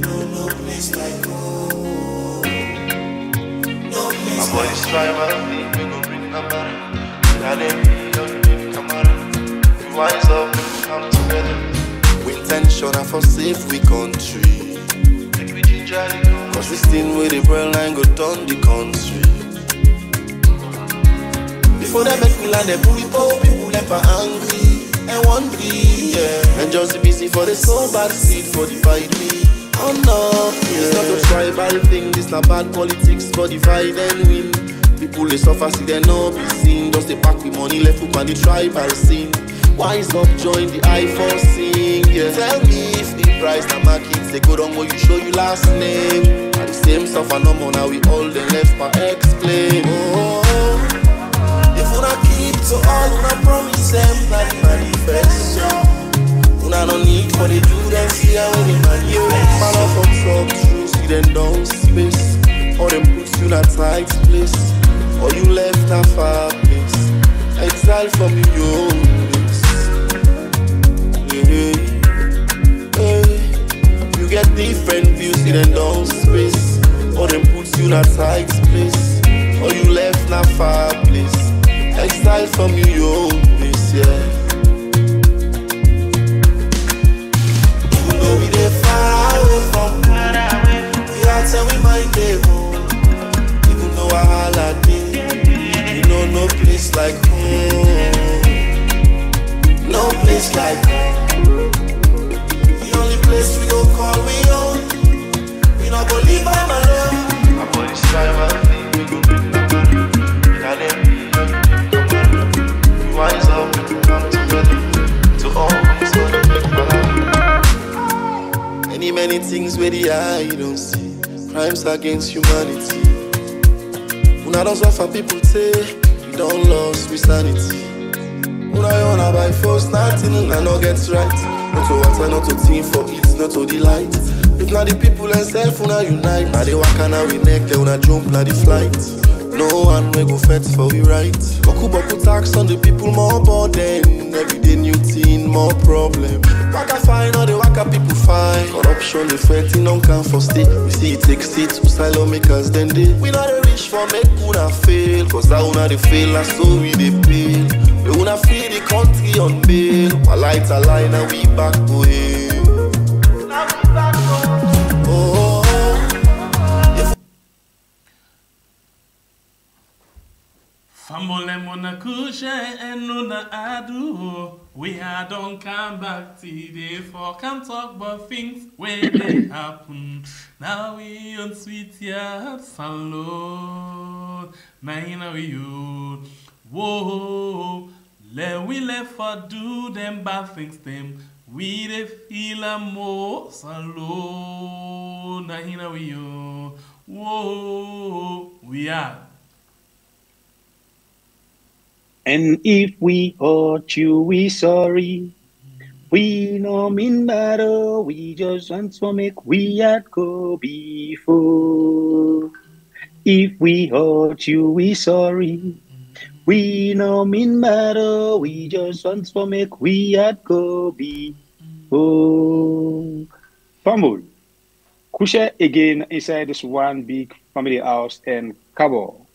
non lo prestai Ma vuoi distrarre ma non dimmi non bring the matter Tirare in mio in camera We wise up come together We intention are for safe we country. Cause this thing with the bread line go down the country. Before they make me land, they pull it people left angry and one bleed. And just be busy for the soul, bad seed for the fight, Oh no, it's not a tribal thing, this not bad politics for divide and win. People they suffer, see they no be seen. Just they pack with money left hook on the tribal scene. Wise up, join the I for sing. Yeah. Tell me if the price na markets they go down where you show you last name. Are the same stuff and no more now we all the left for explain. Oh, if una keep to all una promise them na the Una no need for the do them see how the manifest. Man up on top true, see them down space. Or them puts you in a tight place. Or you left a far place. Exile from your place. Hey, hey. You get different views, see them down space. Or them puts you in a tight place. Or you left a far place. Exile from your place, yeah. Far away from home, we heart and we mind dey home. Even though I holla dey, you know no place like home. No place like home. The only place we go call we own. We not go leave alone. My boy is tribal Things where the eye don't see. Crimes against humanity. Una don't suffer people say we don't lost we sanity. Una wanna by force nothing, una no gets right. Not to water, not to team for it, not to delight. If not the people and self, una unite. Now they walk and now we neck, they una jump, now the flight. No one we go fet for we right. Boku boku tax on the people, more burden. Every day new thing, more problem. Waka fine, all the waka people fine. Corruption, the fighting on can for stay. We see it take seats, asylum makers, then they. We not the rich for make una fail. Cause that una they fail, and so we they pay. We wanna free the country on bail. My lights are line and we back to hell. Adu. We had don't come back today for can talk about things when they happen. Now we on sweet yard salon. Now we you. Whoa. Let we left for do them bad things them. We they feel a more salon. Now we you. Whoa. We are. And if we hurt you, we sorry. We no mean matter, we just want to make we had go before. If we hurt you, we sorry. We no mean matter, we just want to make we had go before. Fumble. Kusha again inside this one big family house in Cabo.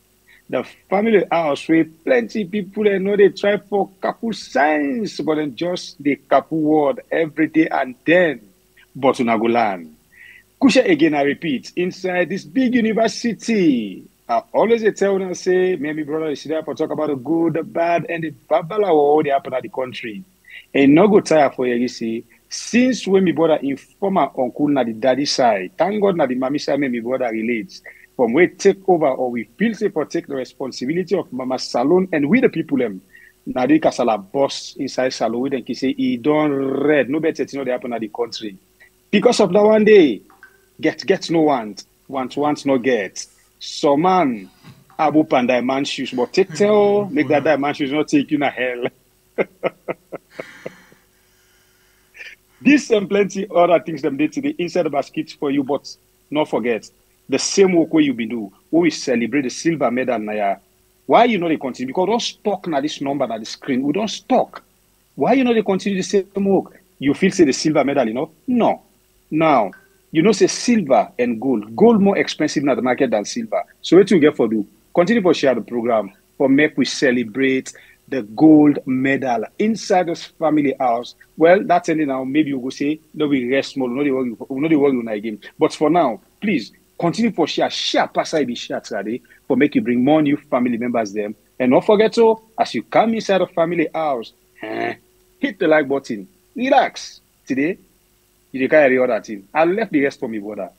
The family house where plenty people they know they try for couple science, but then just the couple word every day and then, but una go land. Kusha again, I repeat, inside this big university. I always tell una say, me and my brother is there for talk about the good, the bad, and the babalawo they happen at the country. And no go tire for you, you see. Since when my brother inform my uncle na the daddy side, thank God na the mommy side make my brother relates. From we take over or we feel say for take the responsibility of mama salon and we the people um, them. Na the kasala boss inside salon we then can say he don't red. No better thing no dey happen at the country. Because of that one day, get get no want, want want no get. So man, Abu and diamond shoes, but take tell oh, make that diamond shoes not take you na hell. This and plenty other things them did today inside the basket for you, but not forget the same work where you been do. We celebrate the silver medal Naya. Why you know they continue? Because we don't stuck na this number at the screen. We don't stuck. Why you know they continue the same work? You feel say the silver medal, you know? No. Now, you know say silver and gold gold more expensive na the market than silver so wetin we get for do continue for share the program for make we celebrate the gold medal inside this family house well that's ending now maybe you go say no we rest small no dey worry no dey worry una again but for now please continue for share share e be share today for make you bring more new family members them and don't forget to as you come inside the family house eh, hit the like button. Relax. Today you dey carry other thing. I left the rest for me brother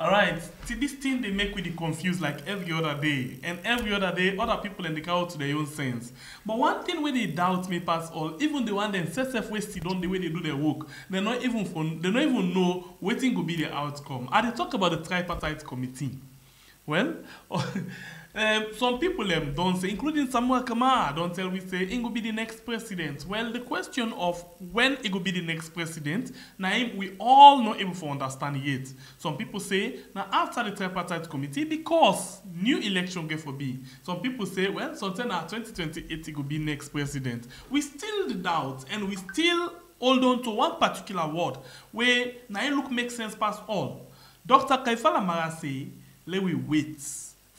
Alright, see this thing they make we dey confuse like every other day. And every other day, other people in the crowd to their own sense. But one thing where they doubt me pass all, even the one them self way still on the way they do their work, they not even for, they not even know waiting could be the outcome. I dey talk about the tripartite committee. Well, um, some people um, don't say, including Samuel Kamara, don't tell we say he will be the next president. Well, the question of when he will be the next president, now we all not able to understand yet. Some people say now after the tripartite committee because new election get for be. Some people say well, sometime now 2028 he will be next president. We still doubt and we still hold on to one particular word where now it look make sense past all. Dr. Kaifala Mara say, let we wait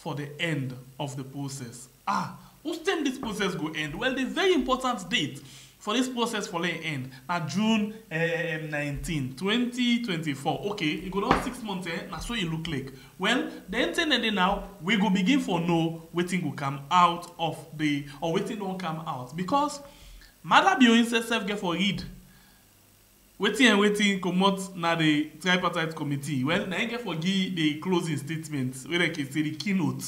for the end of the process. Ah, whose time this process go end? Well, the very important date for this process for let end na June um, 19, 2024. Okay, e go don six months eh? na so e look like. Well, the end ending now, we go begin for know wetin go come out of the or wetin don come out because Mada Bioyin sef get for read wetin and wetin comot na the tripartite committee. Well na im get for give the closing statement wey dem can say the keynote.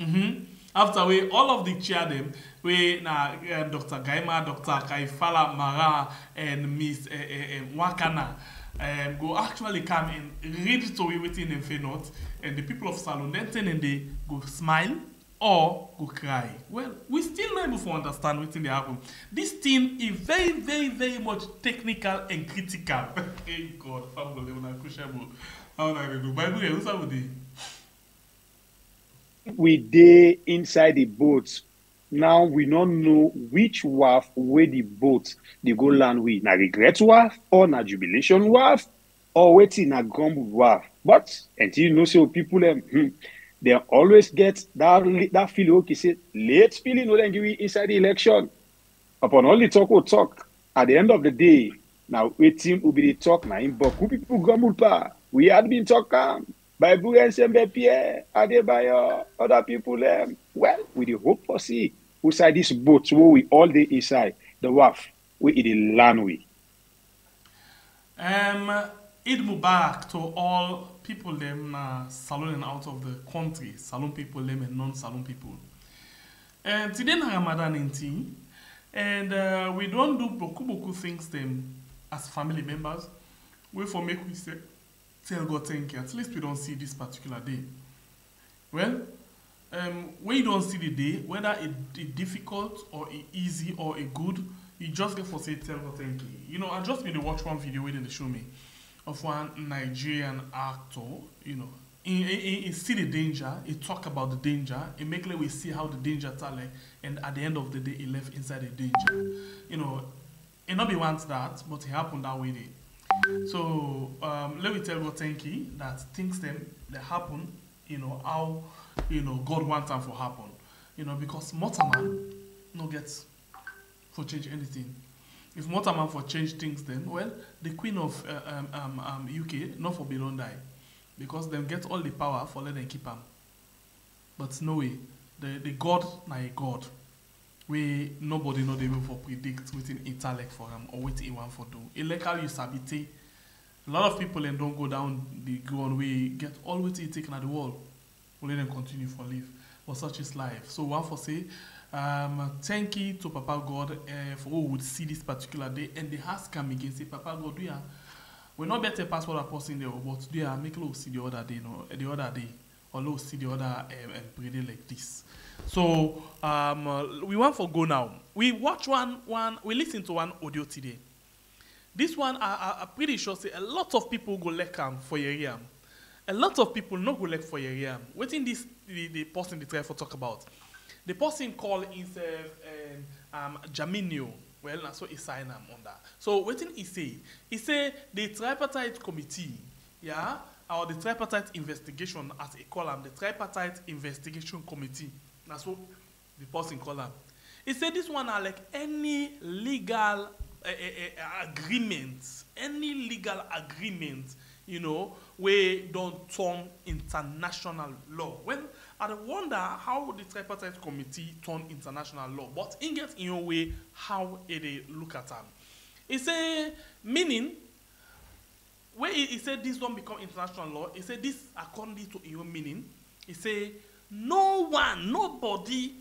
Mm-hmm. after wey all of the chair dem wey na um, dr gaima dr kaifala mara and miss uh, uh, um, wakana um, go actually come and read tori wetin dem fit not and the people of salon dem ten dem dey go smile or go cry. Well we still no able to understand what's in the album. this thing is very very very much technical and critical. Hey god. Family una crucial how una dey do bible here. Who sabi dey. we dey inside the boat. Now we don't know which wharf where the boat dey go land with. Na regret wharf or na jubilation wharf or waiting na grumble wharf? But until you know say oh, people dem dem always get that that feeling okay say late feeling wey dem give inside the election. Upon all the talk we talk. At the end of the day na wetin we be dey talk na im boku people grumble pa. We had been talk am by buren sembe pierre adebayo other people dem well we dey hope for see who side this boat wey we all dey inside the wharf wey e dey land with. Um, Eid Mubarak to all people them uh, saloning out of the country, salon people them and non-salon people. And today na Ramadan 19, and uh, we don't do boku boku things them as family members. We for make we say tell God thank you. At least we don't see this particular day. Well, um, when you don't see the day, whether it, it difficult or it easy or it good, you just get for say tell God thank you. You know, I just been to watch one video where they show me of one Nigerian actor, you know, he, he, he see the danger, he talk about the danger, he make like we see how the danger tale, and at the end of the day, he left inside the danger. You know, it not be wants that, but it happened that way. Day. So um, let me tell God thank you that things them that happen, you know, how you know God wants them for happen. You know, because Motaman no gets for change anything. If Motaman for change things then, well, the Queen of uh, um, um, um, UK, not for be don't die. Because them get all the power for let them keep them. But no way. The, the God na a God. We nobody not able for predict within intellect for him or he want for do. Illegal you. A lot of people then don't go down the go on get all he taken at the wall. We let them continue for live. But such is life. So one for say um, thank you to Papa God uh, for who would see this particular day and they ask him again. Say Papa God do ya we not better pass what I post in there but they are make low see the other day no the other day or low see the other um, day like this. So um, uh, we want for go now. We watch one one we listen to one audio today. This one I, I, I'm pretty sure say a lot of people go like am for your ear. A lot of people no go like for ear. Wetin this the, the person dey try for talk about the person call himself um, um, Jaminio. Well, na so he sign am on that. So wetin he say? He say the tripartite committee yeah, or the tripartite investigation, as a call am, the tripartite investigation committee. That's what the person call am. He said this one are like any legal uh, uh, uh, agreement, any legal agreement, you know, where don't turn international law. When I wonder how the tripartite committee turn international law, but in get in your way how it look at am. He say meaning when he, he say this don become international law he said this according to your meaning he say no one nobody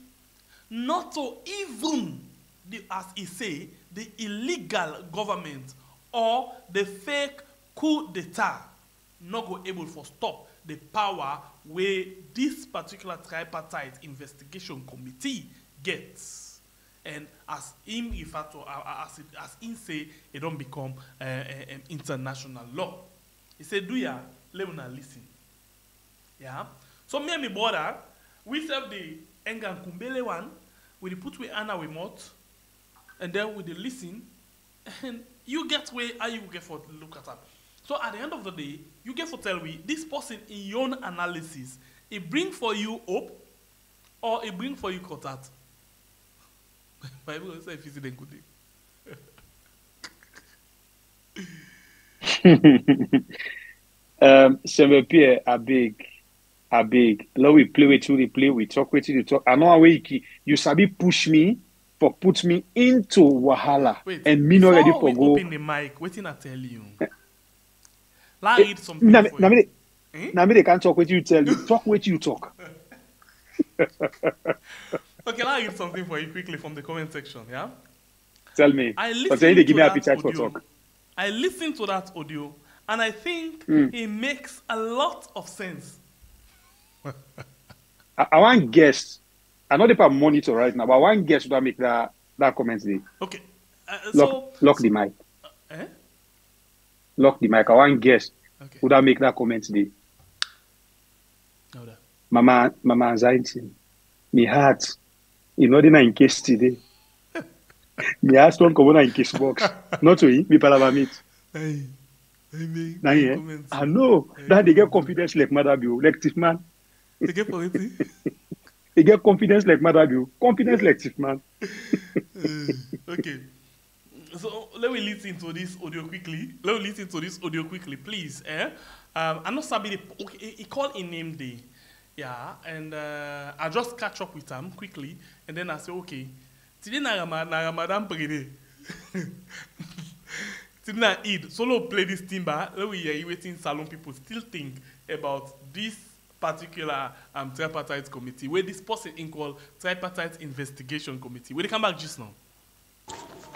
not to even the as he say the illegal government or the fake coup d'etat not go able for stop the power where this particular tripartite investigation committee gets. and as him refer to as it, as say e don become uh, international law. He say do ya? Let una lis ten yeah? So me and my brother we sef the enga nkumbele one. We put we and we mouth and then we listen, and you get where you get for look at am so at the end of the day you get for tell me this person in your own analysis e bring for you hope or e bring for you contact bible go say if you see dem go dey. um, Samuel Pierre, I beg, I beg. Let we play with you, we play, we talk with you, talk. I know how you, you sabi push me for put me into wahala wait and me not ready for we go. open the mic wetin i tell you la read something Na, for you me, Eh? they can't talk with you, tell you. Talk with you, talk. okay la read something for you quickly from the comment section yeah. Tell me. I But then they give to me that appetite for audio. talk. I listened to that audio and I think Hmm. it makes a lot of sense. I, I want guess. I know they put monitor right now, but I want guess what make that that comment there. Okay. Uh, Lock, so lock the mic. eh? Lock the mic. I want guess Okay. would that make that comment. Hold on. Mama, mama anxiety. Me heart. You know, in case today. Me heart don't come on in case box. Not to me palava meet. Me. Now, yeah. I know that they get confidence like Mother Bill, like Tiff Man. You get it? They get confidence like Mother Bill, confidence like Man. okay. So let me listen to this audio quickly. Let me listen to this audio quickly, please. Eh? Um, I know Sabi, the- he, called in name day. Yeah, and uh, I just catch up with him quickly, and then I say, okay, today na Rama- na Ramadan pregede. Today na Eid. Solo play this timber. Let we hear waiting salon people still think about this particular um, tripartite committee, where this person in called tripartite investigation committee. Will they come back just now?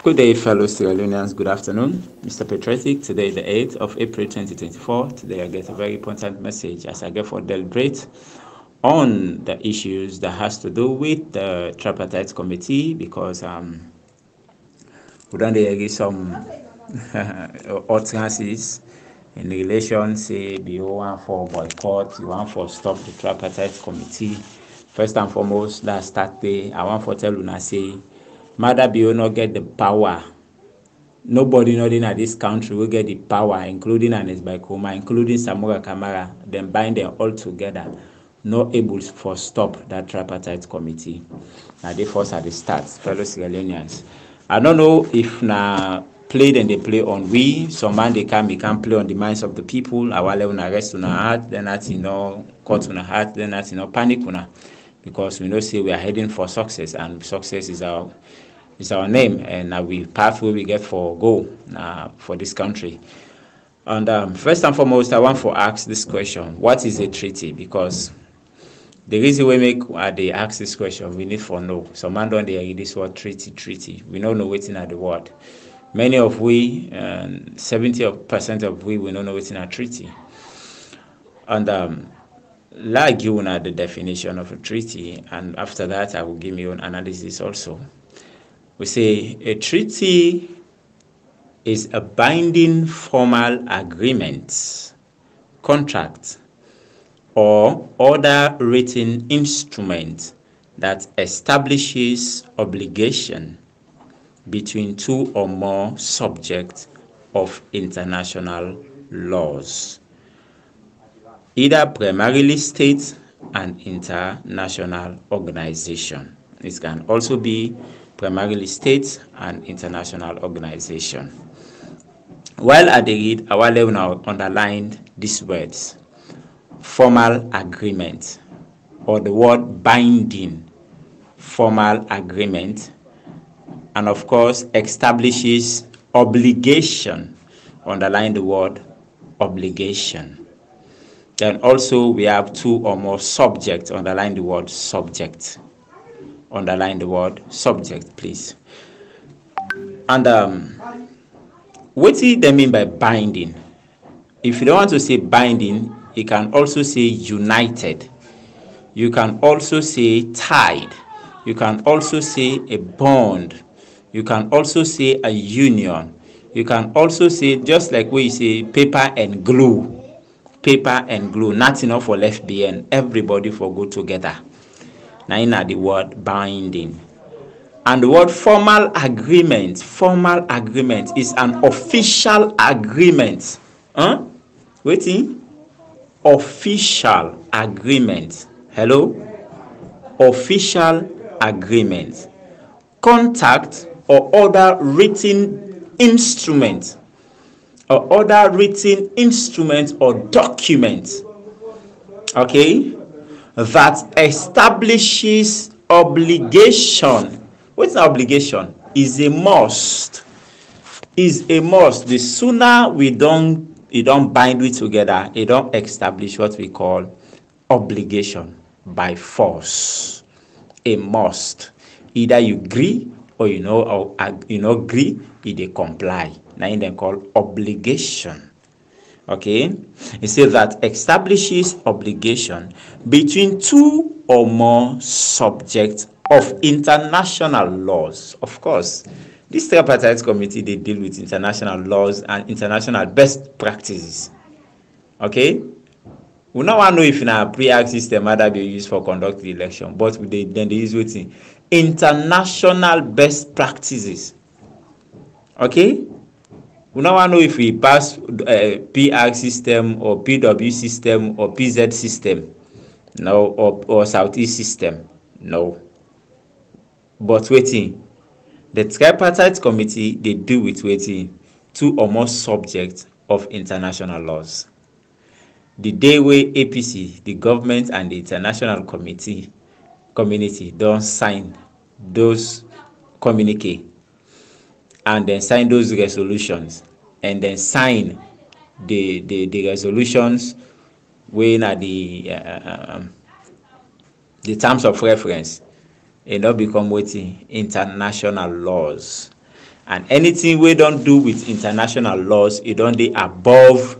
Good day, fellow Sierra Leoneans. Good afternoon. Mr. Patriotic, today the 8th of April 2024. Today I get a very important message as I get for deliberate on the issues that has to do with the tripartite committee because um, we don't get some utterances in relation, say, you want for boycott, you want for stop the tripartite committee. First and foremost, that start day, I want for tell una say, Mother Bio not get the power. Nobody not in this country will get the power, including Anes Baikoma, including Samora Kamara, then bind them all together. Not able for stop that tripartite committee. Now they first at the start, fellow Sierra. I don't know if na play then they play on we. Some man they can we can play on the minds of the people. Our level na rest una heart, then that you know cut una heart, then that you know panic una. Because we know say we are heading for success and success is our is our name and uh, we path where we get for go uh, for this country. And um, first and foremost, I want to ask this question: What is a treaty? Because the reason we make uh, they ask this question, we need for know. Some man don't read this word treaty, treaty. We don't know waiting at the word. Many of we, seventy percent of we, we don't know waiting at treaty. And um, like you know the definition of a treaty, and after that I will give you an analysis also. We say a treaty is a binding formal agreement, contract, or other written instrument that establishes obligation between two or more subjects of international laws. either primarily state and international organization. It can also be primarily states and international organization. While I read, I will now underline these words formal agreement or the word binding, formal agreement, and of course establishes obligation, underline the word obligation. Then also we have two or more subjects, underline the word subject. Underline the word subject, please. And um, what do they mean by binding? If you don't want to say binding, you can also say united. You can also say tied. You can also say a bond. You can also say a union. You can also say, just like we say, paper and glue. Paper and glue. Not enough for left behind. Everybody for go together. Now, in the word binding. And the word formal agreement, formal agreement is an official agreement. Huh? Waiting. Official agreement. Hello? Official agreement. Contact or other written instrument or other written instrument or document. Okay? That establishes obligation What's an obligation? Is a must. Is a must. The sooner we don't you don't bind it together, it don't establish what we call obligation by force. A must. Either you agree or you know or you know agree, you they comply. Now in them call obligation. Okay, it says that establishes obligation between two or more subjects of international laws. Of course, this tripartite committee they deal with international laws and international best practices. Okay, we now want to know if in our pre-act system that be used for conduct the election, but they, then they use waiting international best practices. Okay, we now want to know if we pass uh, PR system or PW system or PZ system, no, or, or Southeast system, no. But waiting, the tripartite committee they deal with waiting two or more subjects of international laws. The day where APC, the government and the international committee community don't sign those communique and then sign those resolutions. And then sign the the, the resolutions when are the uh, um, the terms of reference. E don become wetin? International laws. And anything wey don do with international laws e don dey above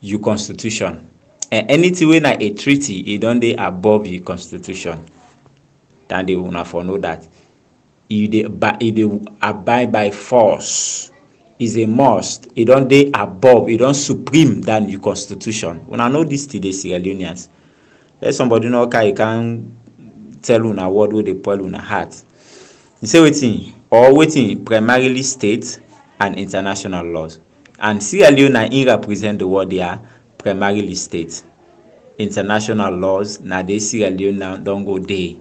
you constitution. And anything wey na a treaty e don dey above you constitution. Dan dey una for know that e dey e dey abide by force is a must. E don dey above e don supreme than the constitution. Una know this till dey sierra leoneans let somebody know okay you can tell una word wey dey spoil una heart. You say wetin or wetin primarily state and international laws. And sierra leone na im represent the word there primarily state. International laws na dey sierra leone don go dey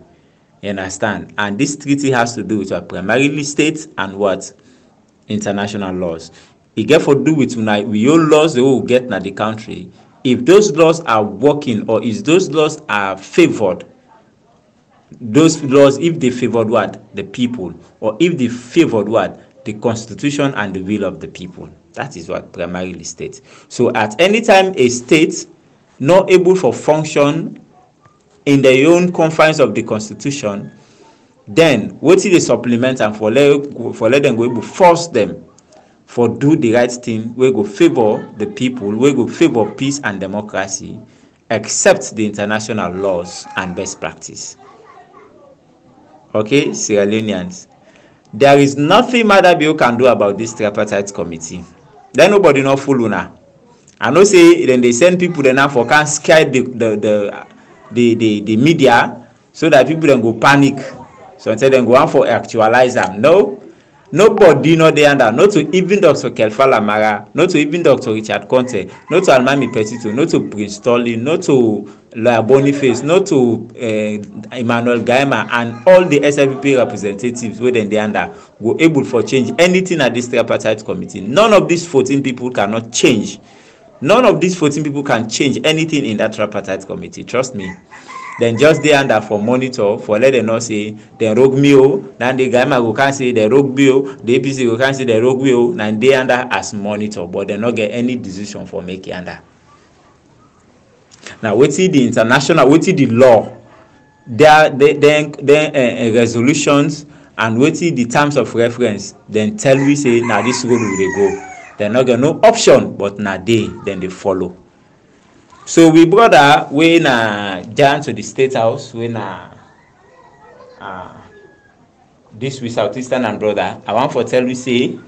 you understand? And this treaty has to do with primarily state and what? International laws. E get for do with tonight we own laws wey we get na the country. If those laws are working or if those laws are favoured those laws if they favored what? The people. Or if they favored what? The constitution and the will of the people. That is what primarily states. So at any time a state not able for function in their own confines of the constitution then wetin dey supplement am for let for let them go force them for do the right thing wey go favour the people wey go favour peace and democracy except the international laws and best practice. Okay sierra leoneans. There is nothing madabio can do about this tripartite committee. Then nobody no full una i know say dem dey send people dem now for can scare the the the the the, the media so that people dem go panic. So until dem go wan for actualize am no nobody no dey under. Not to even dr kelfa lamara not to even dr richard conte not to almami petito not to prince sterling not to lawyer boniface not to uh, emmanuel gaima and all the slpp representatives wey dem dey under go able for change anything at this tripartite committee. None of these fourteen people cannot change none of these fourteen people can change anything in that tripartite committee trust me. Dem just dey under for monitor for let dem know say dem rogue me o na the gaima go come say dem rogue me o the apc go come say dem rogue me o na dey under as monitor but dem no get any decision for make under. Na wetin the international wetin the law their then then then uh, uh, resolutions and wetin the terms of reference dem tell we say na this road we dey go dem no get no option but na dey dem dey follow. So we brother wey na giant to the state house wey na uh, this we southeastern and brother. I wan for tell you say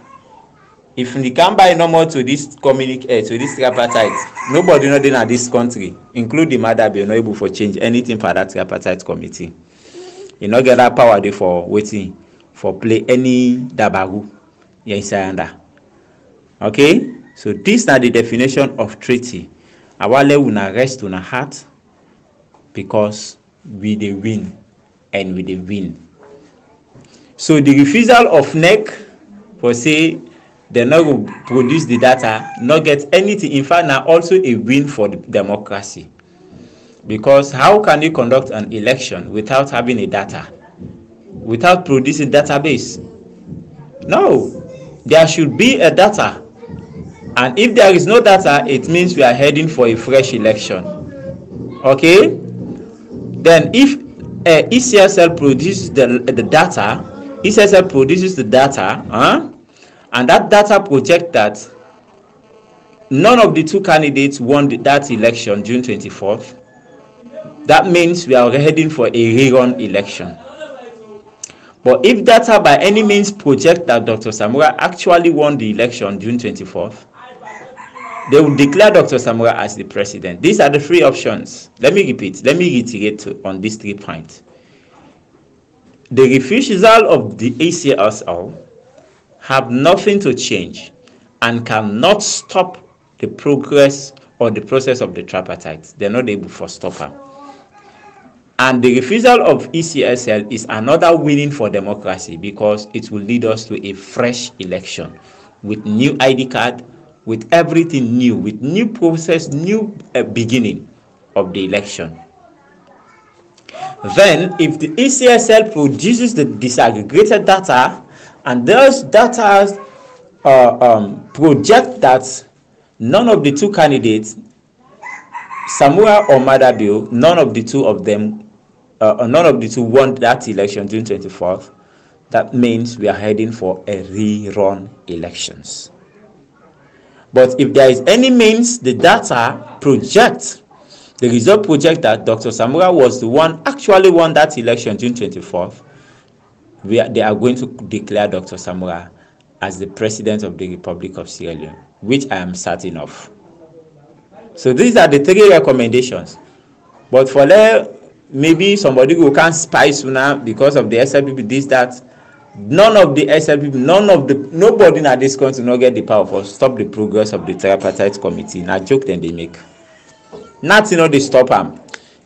if we can buy no more to this communic uh, to this tripartite nobody no dey na this country including madabe no able for change anything for that tripartite committee. E no get that power dey for wetin for play any dabaru inside under okay so this na the definition of treaty. Awale una rest una heart because we dey win and we dey win. So the refusal of nec for say dem no go produce the data no get anything. In fact na also a win for the democracy. Because how can you conduct an election without having a data? Without producing database? No. There should be a data and if there is no data it means we are heading for a fresh election. Okay? Then if uh, ecsl produces the the data ecsl produces the data huh? and that data project that none of the two candidates won the, that election june 24th that means we are heading for a rerun election. But if data by any means project that dr samura actually won the election june 24th they will declare Dr. Samura as the president. These are the three options. Let me repeat, let me reiterate on these three points. The refusal of the ECSL have nothing to change and cannot stop the progress or the process of the tripartite. They're not able to stop them. And the refusal of ECSL is another winning for democracy because it will lead us to a fresh election with new ID card, with everything new, with new process, new uh, beginning of the election. Then, if the ECSL produces the disaggregated data and those data uh, um, project that none of the two candidates, Samura or Maada Bio, none of the two of them, uh, none of the two won that election June 24th, that means we are heading for a rerun elections. But if there is any means the data project, the result project that Dr. Samura was the one actually won that election June 24th, we are, they are going to declare Dr. Samura as the president of the Republic of Sierra Leone, which I am certain of. So these are the three recommendations. But for there, maybe somebody who can spice now because of the SLPP, this, that, none of the SLPP, none of the, nobody in this country not get the power for stop the progress of the tripartite committee. Na joke then they make. Nothing no dey stop am.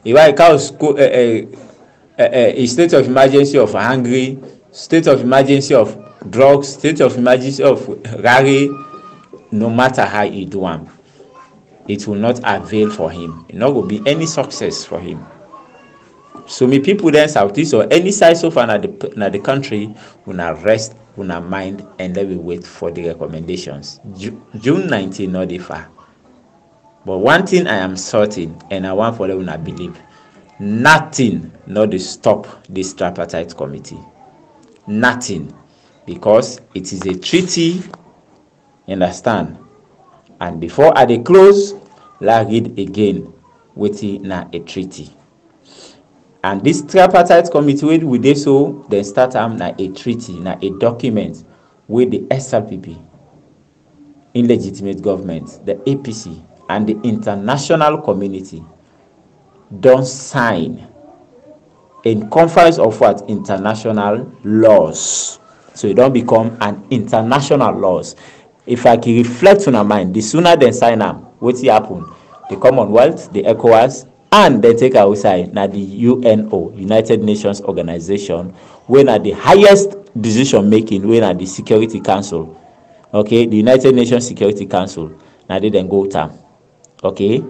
If I cause uh, uh, uh, a state of emergency of hungry, state of emergency of drugs, state of emergency of rare, no matter how you do am, it will not avail for him. It no go be any success for him. So me people then southeast or any side so far na the na the country una rest una mind and let me wait for the recommendations. Ju june nineteen no dey far but one thing i am certain and i wan follow una believe nothing no dey stop this tripartite committee. Nothing. Because it is a treaty you understand? And before i dey close la read again wetin na a treaty and this tripartite committee wey we dey so dem start am na a treaty na a document wey the slpp illegitimate government the apc and the international community don sign in conference of what? International laws. So e don become an international laws. If i can reflect on una mind the sooner dem sign am wetin happen? The commonwealth the ecowas and dem take outside na the uno united nations organization wey na the highest decision making wey na the security council. Okay the united nations security council na there dem go tam okay?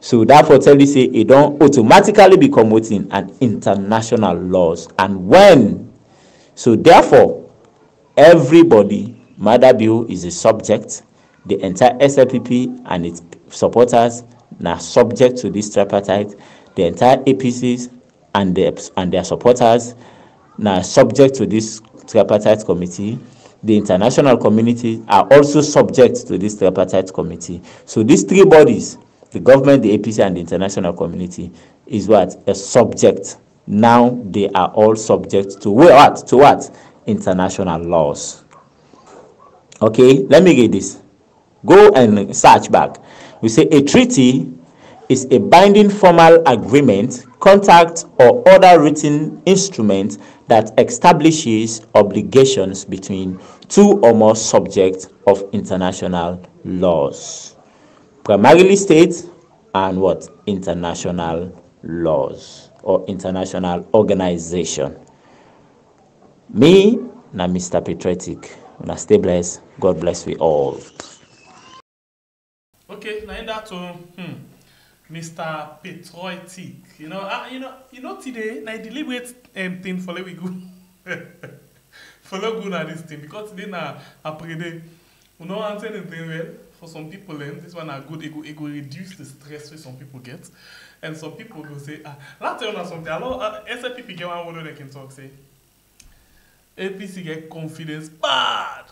So therefore for tell you say e don automatically become wetin? An international laws. And when? So therefore everybody maada bio is a subject. The entire slpp and its supporters na subject to this tripartite. The entire apcs and their and their supporters now subject to this tripartite committee. The international community are also subject to this tripartite committee. So these three bodies the government the apc and the international community is what? A subject. Now they are all subject to what to what? International laws. Okay let me get this. Go and search back we say a treaty is a binding formal agreement contract or other written instrument that establishes obligations between two or more subjects of international laws. Primarily state and what? International laws or international organization. Me na mr patriotic una stay blessed. God bless we all Okay, now in that to hmm, Mr. Patriotic. You know, uh, you know, you know today, na deliberate um, thing for let we go. for let go na this thing because today na day. You know, answer anything well for some people. Um, this one are good. It go, it go reduce the stress wey some people get, and some people go say, ah, let's tell you something. I know uh, SFP get one word they can talk say. APC get confidence bad.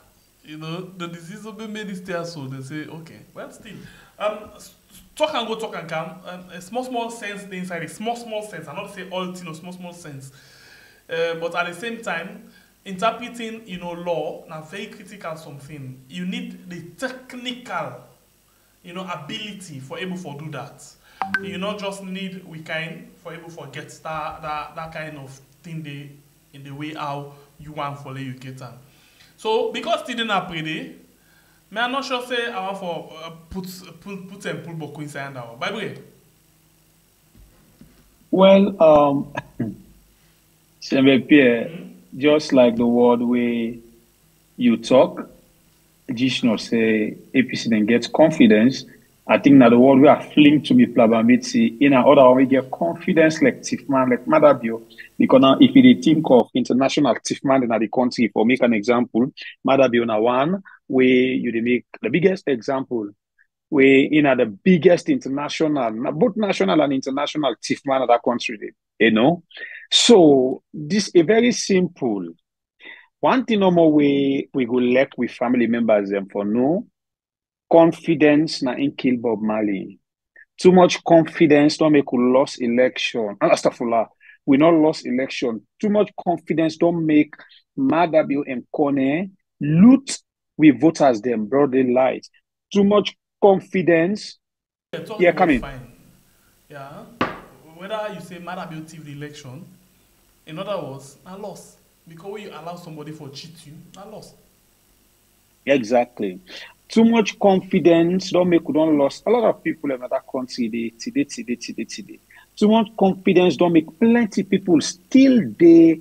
You know, the disease will be made there so they say, okay, well still. Um talk and go, talk and come. Um, a small, small sense dey inside it, small, small sense. I'm not say all thing, no small, small sense. Uh, but at the same time, interpreting you know law na very critical something. You need the technical you know, ability for able for do that. You not just need we kind for able for get that that, that kind of thing they in the way how you want for you get am. So because still na pre dey, me I'm not sure say I want for uh, put put put and pull boku inside that one. By the way, Well, um, Sembe Pierre, just like the word where you talk, Jishno say APC then gets confidence. I think that the word we are fling to me plabamiti in an order we get confidence like Tifman, like Maada Bio. Because now if you think of international Tifman in the country, for make an example, Maada Bio na one where you make the biggest example we in are the biggest international, both national and international thief man of that country, you know. So this a very simple. One thing no more we we go lack with family members them for no confidence na in kill Bob Marley. Too much confidence don't make we lost election. Ah, Astaghfirullah. We not lost election. Too much confidence don't make Maada Bio and Kone loot with voters them broad light. Too much confidence yeah, Yeah, about in. fine. Yeah. Whether you say matter beauty the election, in other words, na loss. Because when you allow somebody for cheat you, na loss. Exactly. Too much confidence don't make we don't lost. A lot of people in that country they today, today, today, today. Too much confidence don't make plenty people still there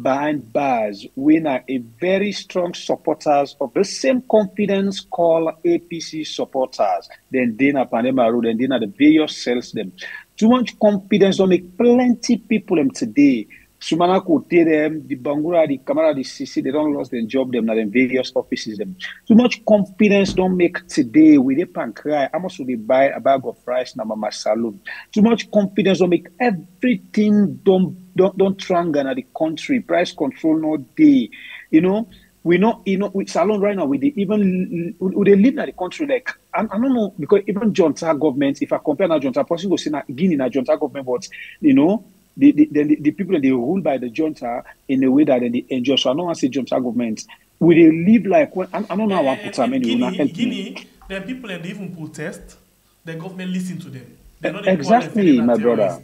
behind bars. We are a very strong supporters of the same confidence called APC supporters. Then they na Pademba Road and then the various cells them. Too much confidence don't make plenty people them today. Sumana Kote them, the Bangura, the Kamara, the CC, they don't lose their job them, them various offices them. Too much confidence don't make today. We dey pan much will they buy a bag of rice na mama saloon? Too much confidence don't make everything don't don't don't tranga na the country. Price control no day. You know, we know you know with salon right now we dey even we, dey live na the country like I, I don't know because even junta government if I compare na junta person go say na Guinea na junta government but you know the the, the, the people that they rule by the junta in a way that they enjoy so I don't want to say junta government we dey live like when I, I don't know how I put am anyway una Guinea, me. Guinea, the people and they even protest, the government listen to them. They E- know they exactly, my brother.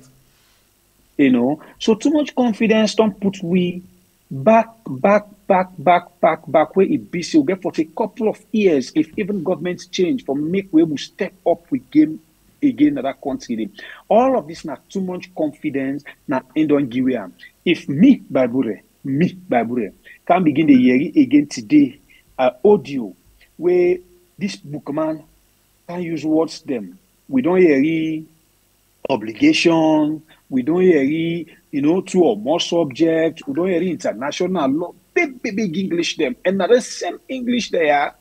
You know. So too much confidence don't put we back, back, back, back, back, back where it be so get for a couple of years, if even governments change for make we will step up with game again in that country. All of this not too much confidence na in don't give am. If me Babure, me Babure, can begin the year again today, uh, audio where this bookman can use words them. We don't hear obligation, we don't hear you know, two or more subjects, we don't hear international law, big, big, big English them. And now the same English there,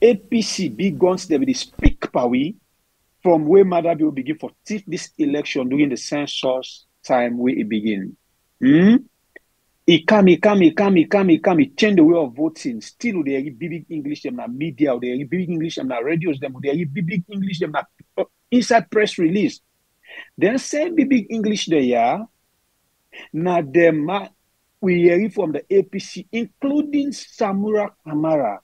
APC big guns they speak pawi from where Maada Bio will begin for this election during the census time where it begin. Hmm? He come, he come, he come, he come, he come, he change the way of voting. Still, they are big, big English them na media, they are big English them na radios them, they are big, big English them uh, inside press release. Then same big, big English there, na them uh, we hear from the APC, including Samura Kamara.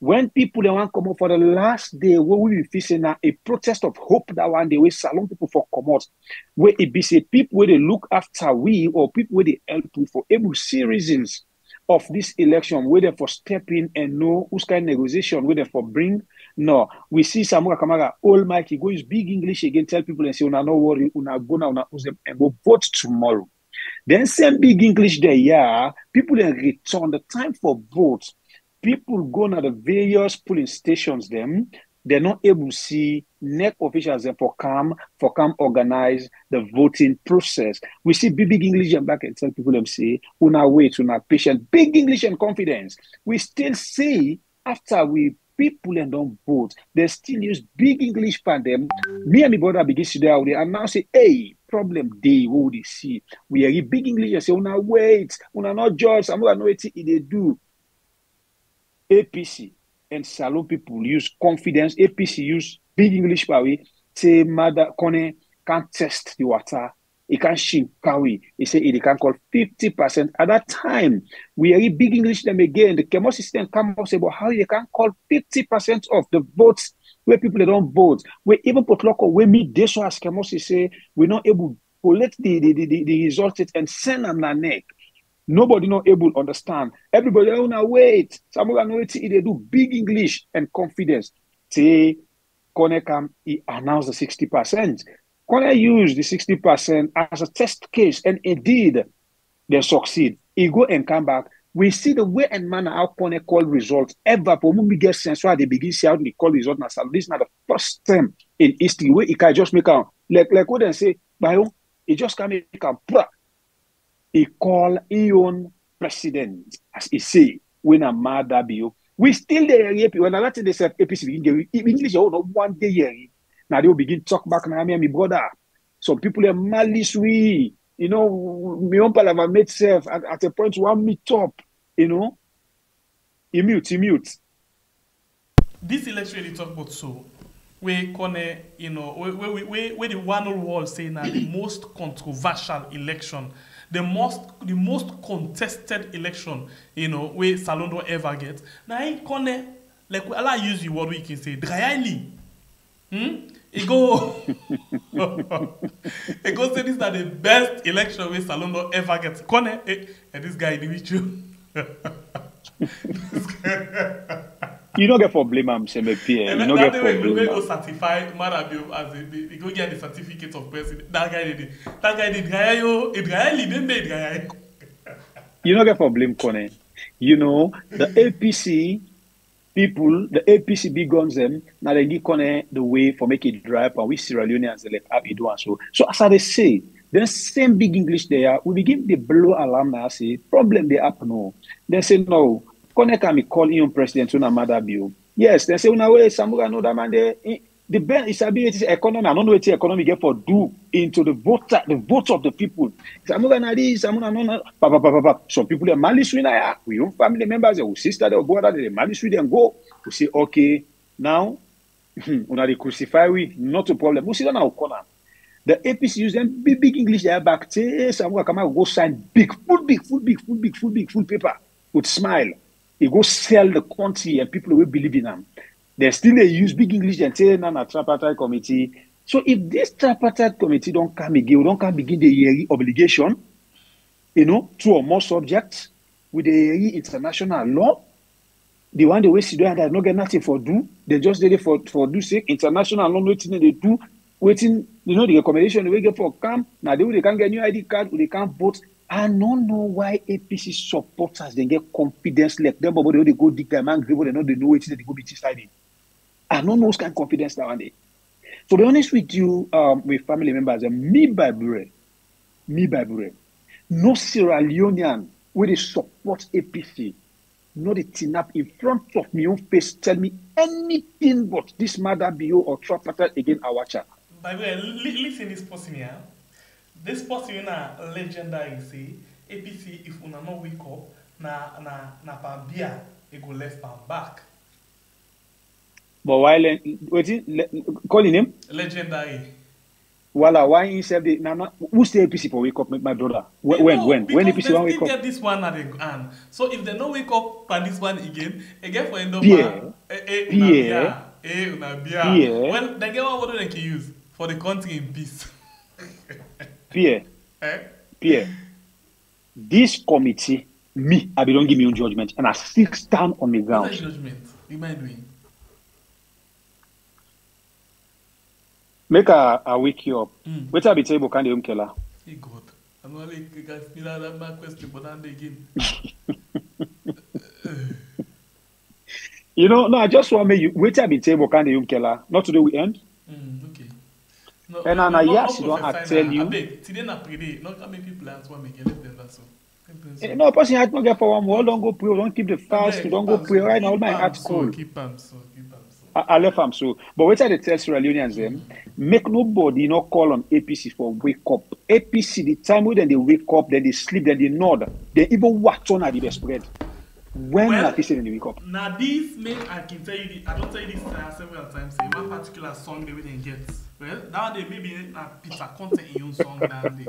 When people they want come out for the last day, where we be facing now a protest of hope that one day we salon people for come out, where it be say people where they look after we or people where they help we for able see reasons of this election, where they for step in and know who's kind of negotiation, where they for bring. No, we see Samura Kamara, Mikey, go use big English again, tell people and say, una no worry, una go now, una them and go vote tomorrow. Then same big English there, yeah, people then return the time for votes. People go to the various polling stations them, they're not able to see NEC officials them for come for come organize the voting process. We see big, big English and back and tell people them say, una wait, una patient, big English and confidence. We still see after we people and don't vote, they still use big English them. Me and my brother begin to there and now say, hey, problem day, what they see? We are big English and say, una wait, una not judge, I'm gonna know what they do. APC and Salon people use confidence. APC use big English power. Say mother Konneh can't test the water. He can ship kawi. He say he can call 50%. At that time, we are big English them again. The Chemo system come up say about how they can call 50% of the votes where people they don't vote. Where even Port Loko, where me one as Chemo say we're not able to collect the the, the, the, results and send them na NEC. Nobody not able to understand. Everybody, oh, now wait. Samuel know what they do big English and confidence. Say, Konneh come, he announced the 60%. Konneh use the 60% as a test case, and indeed, they succeed. He go and come back. We see the way and manner how Konneh call results ever. For when we get sense why they begin see how they call results. Now, this is not the first time in history where he can just make out like like what they say, Bayo, he just can make out he call his own president, as he say, when a mad. We still there, when a lot of this APC English, oh no, one day here. Now they will begin talk back now, me and my brother. Some people are malice we, you know, me own parliament made self at, at a point one meet up, you know. He mute, he mute. This election they talk about so where Kone, you know, where, where, where, where the one wall say now the most controversial election, the most the most contested election, you know, where Salondo ever get. Now in Kone, like Allah use the word we can say, dryly. Hmm? It go it go say this is the best election where Salondo ever get. Konneh, eh, eh, this guy the with you. You don't get for blame, I'm saying, Pierre. And You that, that get day for when we blame. go certify Maada Bio as a, they, they go get the certificate of president. That guy did it. That guy did gaya yo. It gaya li den made gaya. You don't get for blame, Konneh. You know, the APC people, the APC big guns them, now they give Konneh the way for make it drive and we Sierra Leoneans they let how it do and so. So as I say, the same big English there, we begin the blow alarm now say, problem they happen no. They say no, Konneh can be call in president to mother bill. Yes, they say una way Samura know that man they the best is ability economy. I don't know the economy get for do into the voter, the votes of the people. Samura na this, Samura no na pa pa pa pa. Some people they malice we na ya. We own family members, our sister, their brother, they malice we them go. We say okay, now una dey crucify we, not a problem. We sit down our corner. The APC use them big, big English there back. Say come out go sign big, full big, full big, full big, full big, full paper with smile. He go sell the country and people will believe in him. They still they use big English and say na na tripartite committee. So if this tripartite committee don't come again, don't come begin the yearly obligation, you know, two or more subjects, with the international law. The one they waste down that no get nothing for do. They just did it for for do sake. International law waiting they do. Waiting, you know, the accommodation they get for camp. Now they they can't get new ID card, they can't vote. I don't know why APC supporters they get confidence like them, but they, go dig them and they know they know it they go be studying. I don't know what kind confidence that one day. To be honest with you, um, with family members, uh, me by Bure, me by Bure, no Sierra Leonean they support APC, no they tin up in front of me own face, tell me anything but this mother BO or Trapata again Awacha. By the way, li- listen this person here. This person na legendary say APC if una no wake up na na na pa beer e go left and back. But while waiting, calling him, Legendary. Wala, why himself, they, now, now, who's the APC for wake up, my brother? When, You when, when, APC one wake up? get this one at the hand. So if they no wake up for this one again, again for end up Pierre. eh, eh, Pierre. eh, una beer. Pierre. Well, they get one word they can use for the country in peace. Pierre, eh? Pierre, this committee, me, I be don't give me own judgment, and I still stand on the ground. that judgment? You mind doing? Make a, a wake you up. Mm. Till I be can you killer? Hey God. I'm not like you guys me that that bad question, but then again. You know, no, I just want me you till I be can you killer? Not today we end. Mm, okay. No, And no, na- no, yes, no you don't have tell you. Abeg, today na pray. Not how many people ask one make let them that so. Let them Eh, so. No, person had not get for one more. Don't go pray. Don't keep the fast. Don't go pray. Right so, now, all my heart so, cold. Keep am so, keep am so. I, left am so. But wait till they tell Sierra Leoneans them, make nobody not call on APC for wake up. APC, the time when they wake up, then they sleep, then they nod, they even watch on at the spread. When Well- APC then they wake up. Now this make I can tell you the, I don't tell you this uh, several times. Say one particular song they didn't get. Well, one they maybe na Peter content in your song that day.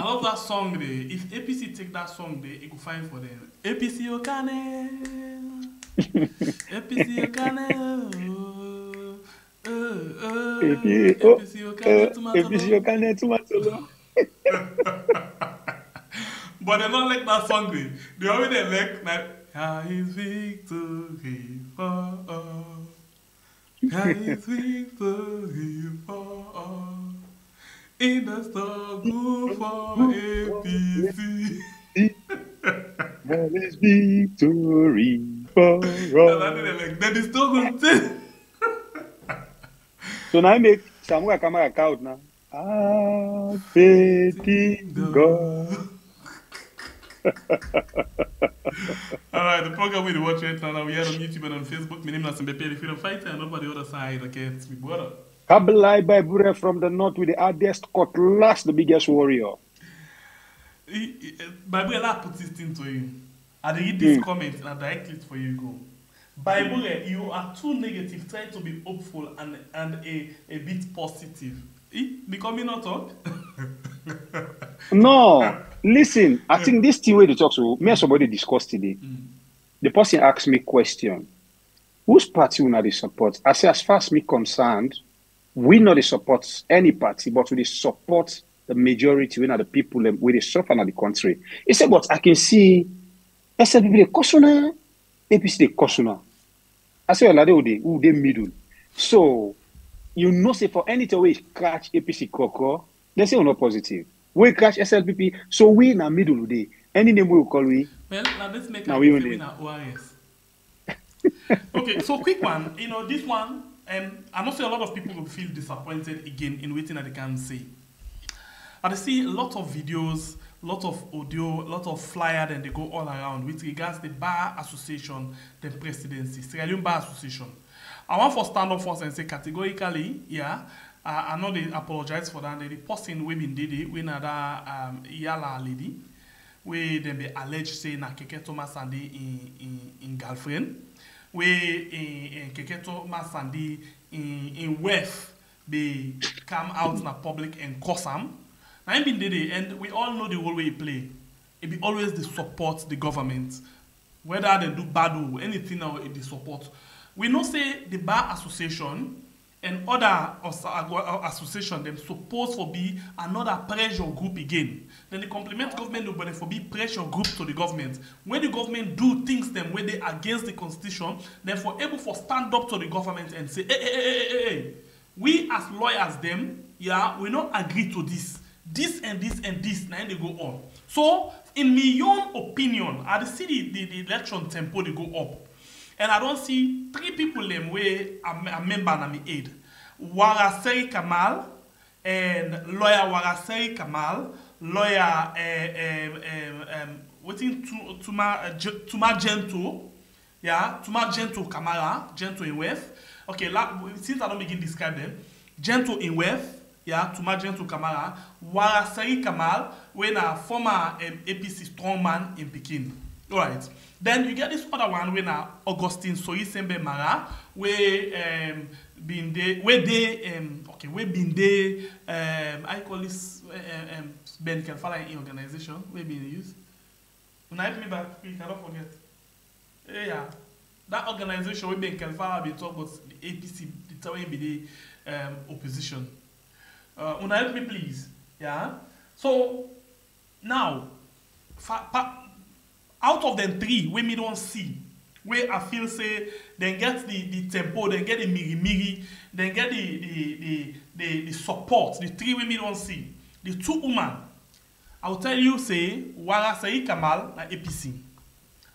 I love that song there. If APC take that song there, it go fine for them. APC Okane. APC Okane. Uh, uh, APC, oh, APC Okane. tomato. APC, can tomato. But they don't like that song. They, they already like like How is victory for all? How is victory for all? In the struggle for APC. There is victory for all. I that is struggle too. So now I make Samura Kamara count now. I faith in God. Alright, the program we watch right now, we are on YouTube and on Facebook. My name is Mbepe, the freedom fighter, and over the other side, okay, it's me brother. Kabalai by Bure from the north with the hardest cutlass, the biggest warrior. He- he- put this thing to you. I read this comment and I direct it for you go. Bible eh, you are too negative, try to be hopeful and and a, a bit positive. Eh? Becoming not talk? No, listen, I think this thing where they talk so, me and somebody discussed today. The person asked me question. Whose party will not support? I say, as far as me concerned, we not they support any party, but we support the majority, we not the people we they suffer in the country. He said, but I can see SLPP they caution APC they caution I say, well, they who they middle. So you know, say for anything we catch APC coco, they say oh, we're not positive. We catch SLPP, so we in the middle day. Any name we will call we. Well, now this make Now we only- ORS. okay, so quick one. You know, this one, um, I know say a lot of people will feel disappointed again in waiting that they can say. I see a lot of videos, lot of audio, lot of flyer, then they go all around with regards the Bar Association, the presidency, Sierra Leone Bar Association. I want for stand up first and say categorically, yeah, I, I know they apologize for that. The person we been did it, we that um, Yala lady, we dem be alleged say na Keke Thomas Sandy in in in girlfriend, we in, in Keke Thomas Sandy in in West be come out na public and curse am. Na him been did it, and we all know the role wey he play. He be always dey support the government, whether dem do bad or anything now he dey support. We know say the bar association and other association dem suppose for be another pressure group again. Then the complement government but for be pressure group to the government. When the government do things dem wey they against the constitution then for able for stand up to the government and say hey, hey, hey, hey, hey, hey. we as lawyers dem yeah, we not agree to this. This and this and this na they go on. So in my own opinion i see the the the election tempo dey go up and i don see three people wey are, are member na me aid. Waraseri kamal and lawyer waraseri kamal lawyer um, um, um, wetin Tu- tuma uh, tuma gento yeah tuma gento kamara gento in wealth okay la since i don begin describe them gento in wealth yeah tuma gento kamara waraseri kamal wey na former um, apc strongman in pikin alright then you get this other one wey na augustine soyisembe mara wey um, bin dey wey dey um, okay wey bin dey um, you call this uh, um, ben kelfala in organisation wey bin use? Una help me back i don forget. Eh, yeah. That organisation wey ben kelfala bin talk about the apc the time wey bin um, opposition. Uh, una help me please. Yeah. So now fa pa out of them three wey me don see wey i feel say dem get the the tempo dem get the mirimiri dem get the the the the the support the three wey me don see. The two woman i go tell you say wara seyi kamal na apc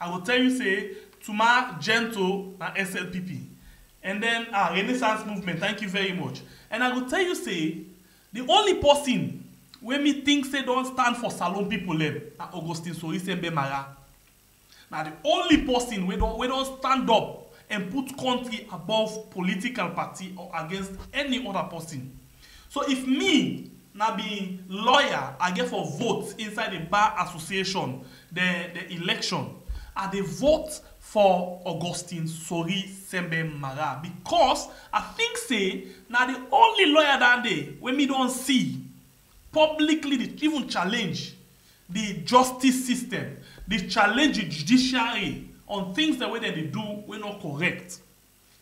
i go tell you say tuma gento na slpp and then ah renaissance movement thank you very much. And i go tell you say the only person wey me think say don stand for salon people dem na augustine sorisembe mara na the only person wey don wey don stand up and put country above political party or against any other person. So if me na be lawyer i get for vote inside the bar association the the election i dey vote for augustine sori sembe mara because i think say na the only lawyer that day wey me don see publicly dey even challenge the justice system dey challenge the judiciary on things that wey dem dey do wey no correct.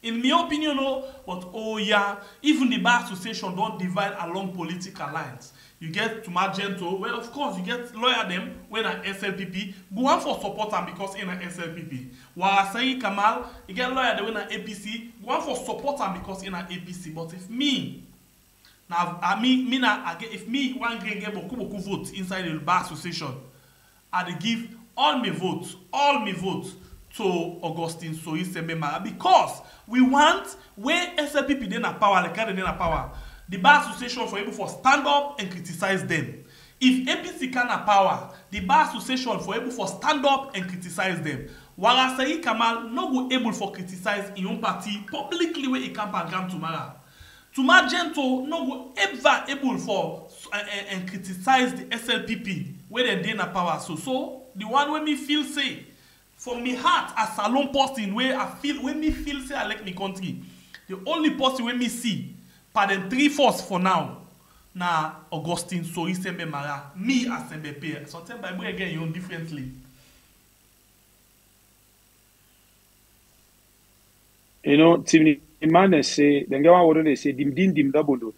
In my opinion o but oh yeah even the bar association don divide along political lines. You get tumagento well of course you get lawyer dem wey na slpp go wan for support am because e na slpp warasayi kamal you get lawyer dem wey na apc go wan for support am because e na apc but if me na i mean me na if me wan gree get boku boku vote inside the bar association i dey give all me vote all me vote to augustine soyisembe mara because we want wey slpp dey na power like dey na power the bar association for able for stand up and criticize dem if apc can na power the bar association for able for stand up and criticize dem warasayi kamal no go able for criticize im own party publicly wey e camp and gram tomorrow tumagento no go ever able for uh, uh, and criticize the slpp wey dem dey na power so. So the one wey me feel say for me heart as salon person wey i feel wey me feel say i like me country the only person wey me see per dem three force for now na augustine sorisembe mara me as sembepe sometimes bible again you own differently. You know, Timmy man say, then get one word they say, dim dim dim double do.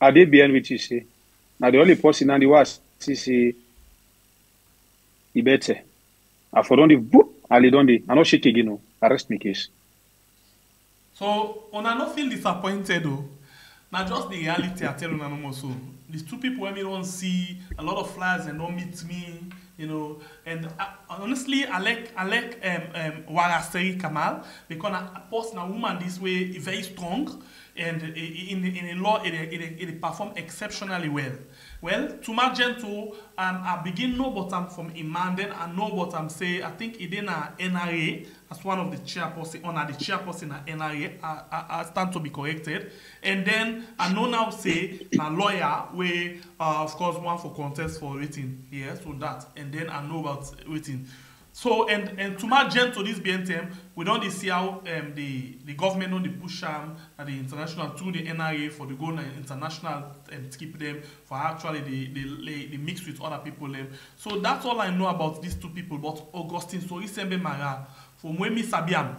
Are they behind which you say? Now the only person and the was see say, he better. I for don the boop, I lay don the, I not shake again, no. Arrest me case. so una no feel disappointed o na just the reality i tell una no more so these two people wey me don see a lot of flyers dem don meet me you know and I, honestly i like i like um, um, waraseri kamal because na person na woman this way e very strong and i- in in in law e dey e dey e dey perform exceptionally well well tuma gento um, i begin know from im man then i know about am say. I think e dey na nra as one of the chairperson or na the chairperson na nra i i i stand to be corrected. And then i know now say na lawyer wey uh, of course wan for contest for wetin yeah so that. And then i know about wetin so and and tuma gento this bntm we don dey see how um, the the government don dey push am na the international through the nra for the go na international um, keep them for actually dey dey dey mix with other people dem so that's all i know about these two people but augustine sorisembe mara from when me sabi am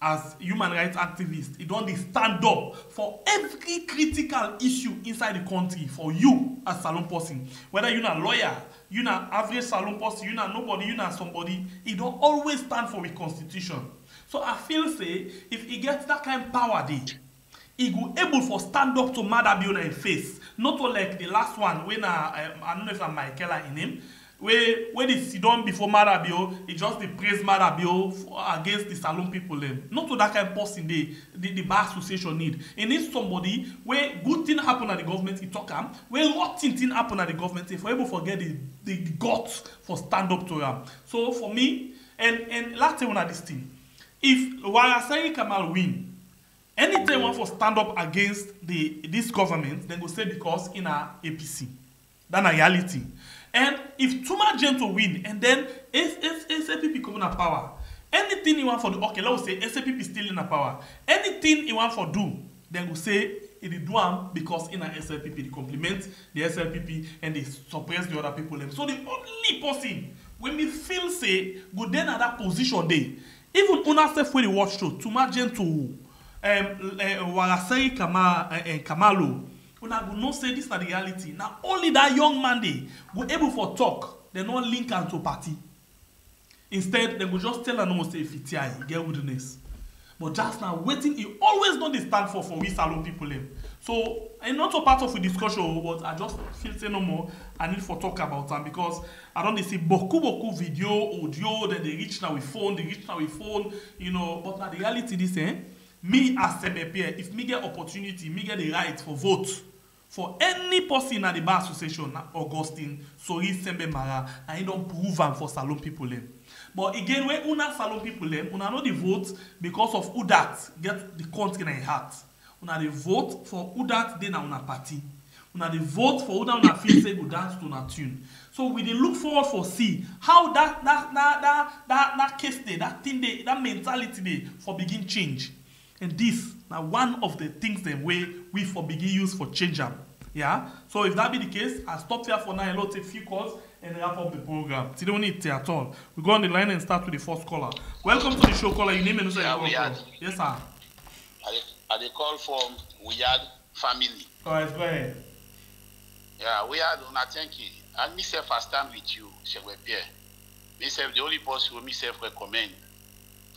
as human rights activist e don dey stand up for every critical issue inside the country for you as salon person. Whether you na lawyer you na average salon person you na nobody you na somebody e don always stand for we constitution. So i feel say if e get that kind power dey e go able for stand up to madabiona im face. Not like the last one wey na um, i no know if na michaela im name wey wey dey sidon before marabio e just dey praise marabio for, against the salon people dem. Not to that kind person dey the the bar association need. E need somebody wey good thing happen at the government e talk am. Wey rot ten thing happen at the government e for able for get the the, the for stand up to am. So for me and and last thing una this thing if warasari kamal win anytime one for stand up against the this government dem go say because e na apc that na reality and if tuma gentle win and then sapp come na power anything e wan for do okay let us say sapp still in na power. Anything e wan for do dem go say e dey do because e na slpp dey complement the slpp and dey suppress the other people so the only person wey me feel say go dey na that position dey even una sef wey dey watch show tuma gentle um, uh, warasei kama, uh, uh, kamalo una go know say this na the reality. Na only that young man dey go able for talk dem no link am to party. Instead dem go just tell am no say fitia e get wilderness but just na wetin e always don dey stand for for we salon people dem. So e not a part of the discussion but i just feel say no more i need for talk about am because i don dey see boku boku video audio dem dey reach na with phone dey reach na with phone you know. But na the reality dis eh? Me as semepe if me get opportunity me get the right for vote for any person na the bar association augustine sori sembe mara and he don prove am for salon people dem but again when una salon people dem una no dey vote because of who dat get the country im heart. Una dey vote for who dey na una party. Una dey vote for who dat una feel say go dance to una tune. So we dey look forward for see how that that that that that that case dey that thing dey that mentality dey for begin change. And this na one of the things dem wey we for begin use for change am yeah? So if that be the case i stop here for now and let take few calls and wrap up the program. Today we need at all. We go on the line and start with the first caller. Welcome to the show caller. You name and Yeah, you we call are. from yes sir. I dey call from Wi Yard family. all right go ahead. Yeah, Wi Yard, una thank you. And me self, I stand with you, Shegwe Pierre. Me self, the only person who me self recommend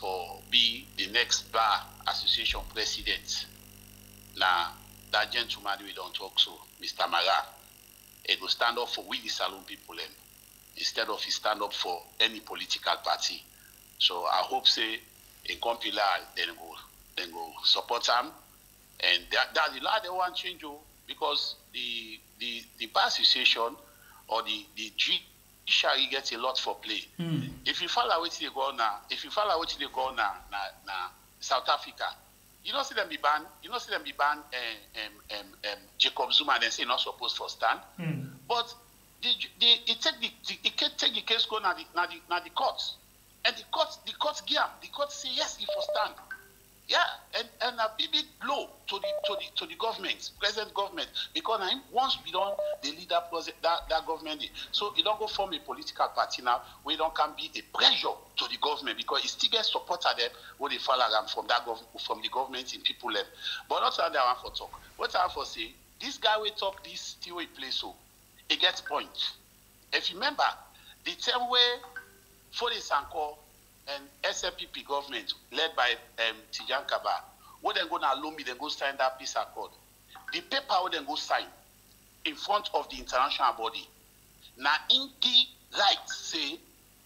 for be the next bar association president. Na that gentleman we don't talk so, Mr. Mara. He go stand up for we the salon people them, instead of he stand up for any political party. So I hope say in Compila then go then go support him. And that, that's the law they want change oh, because the the the bar association or the the judiciary get a lot for play. Hmm. If you follow what they go now, if you follow what they go now, now, now South Africa, you don't see them be banned. You don't see them be banned. Um, um, um, Jacob Zuma and say not supposed for stand. Hmm. But they, they, they take the, the they take the case go now the now the now the courts, and the courts the courts give the court say yes he for stand. Yeah, and and a big big blow to the to the to the government, present government, because now once we don't the leader that that, that government, so it don't go form a political party now. We don't can be a pressure to the government because it still get support of them when they them from that gov from the government in people level. But not that I want for talk. What I for say, this guy will talk this still will play so, it gets point. If you remember, the time where Fode Sanko and SLPP government led by um, Tijan Kaba, where they go now Lumi, they go sign that peace accord. The paper where they go sign in front of the international body. Now, in the right say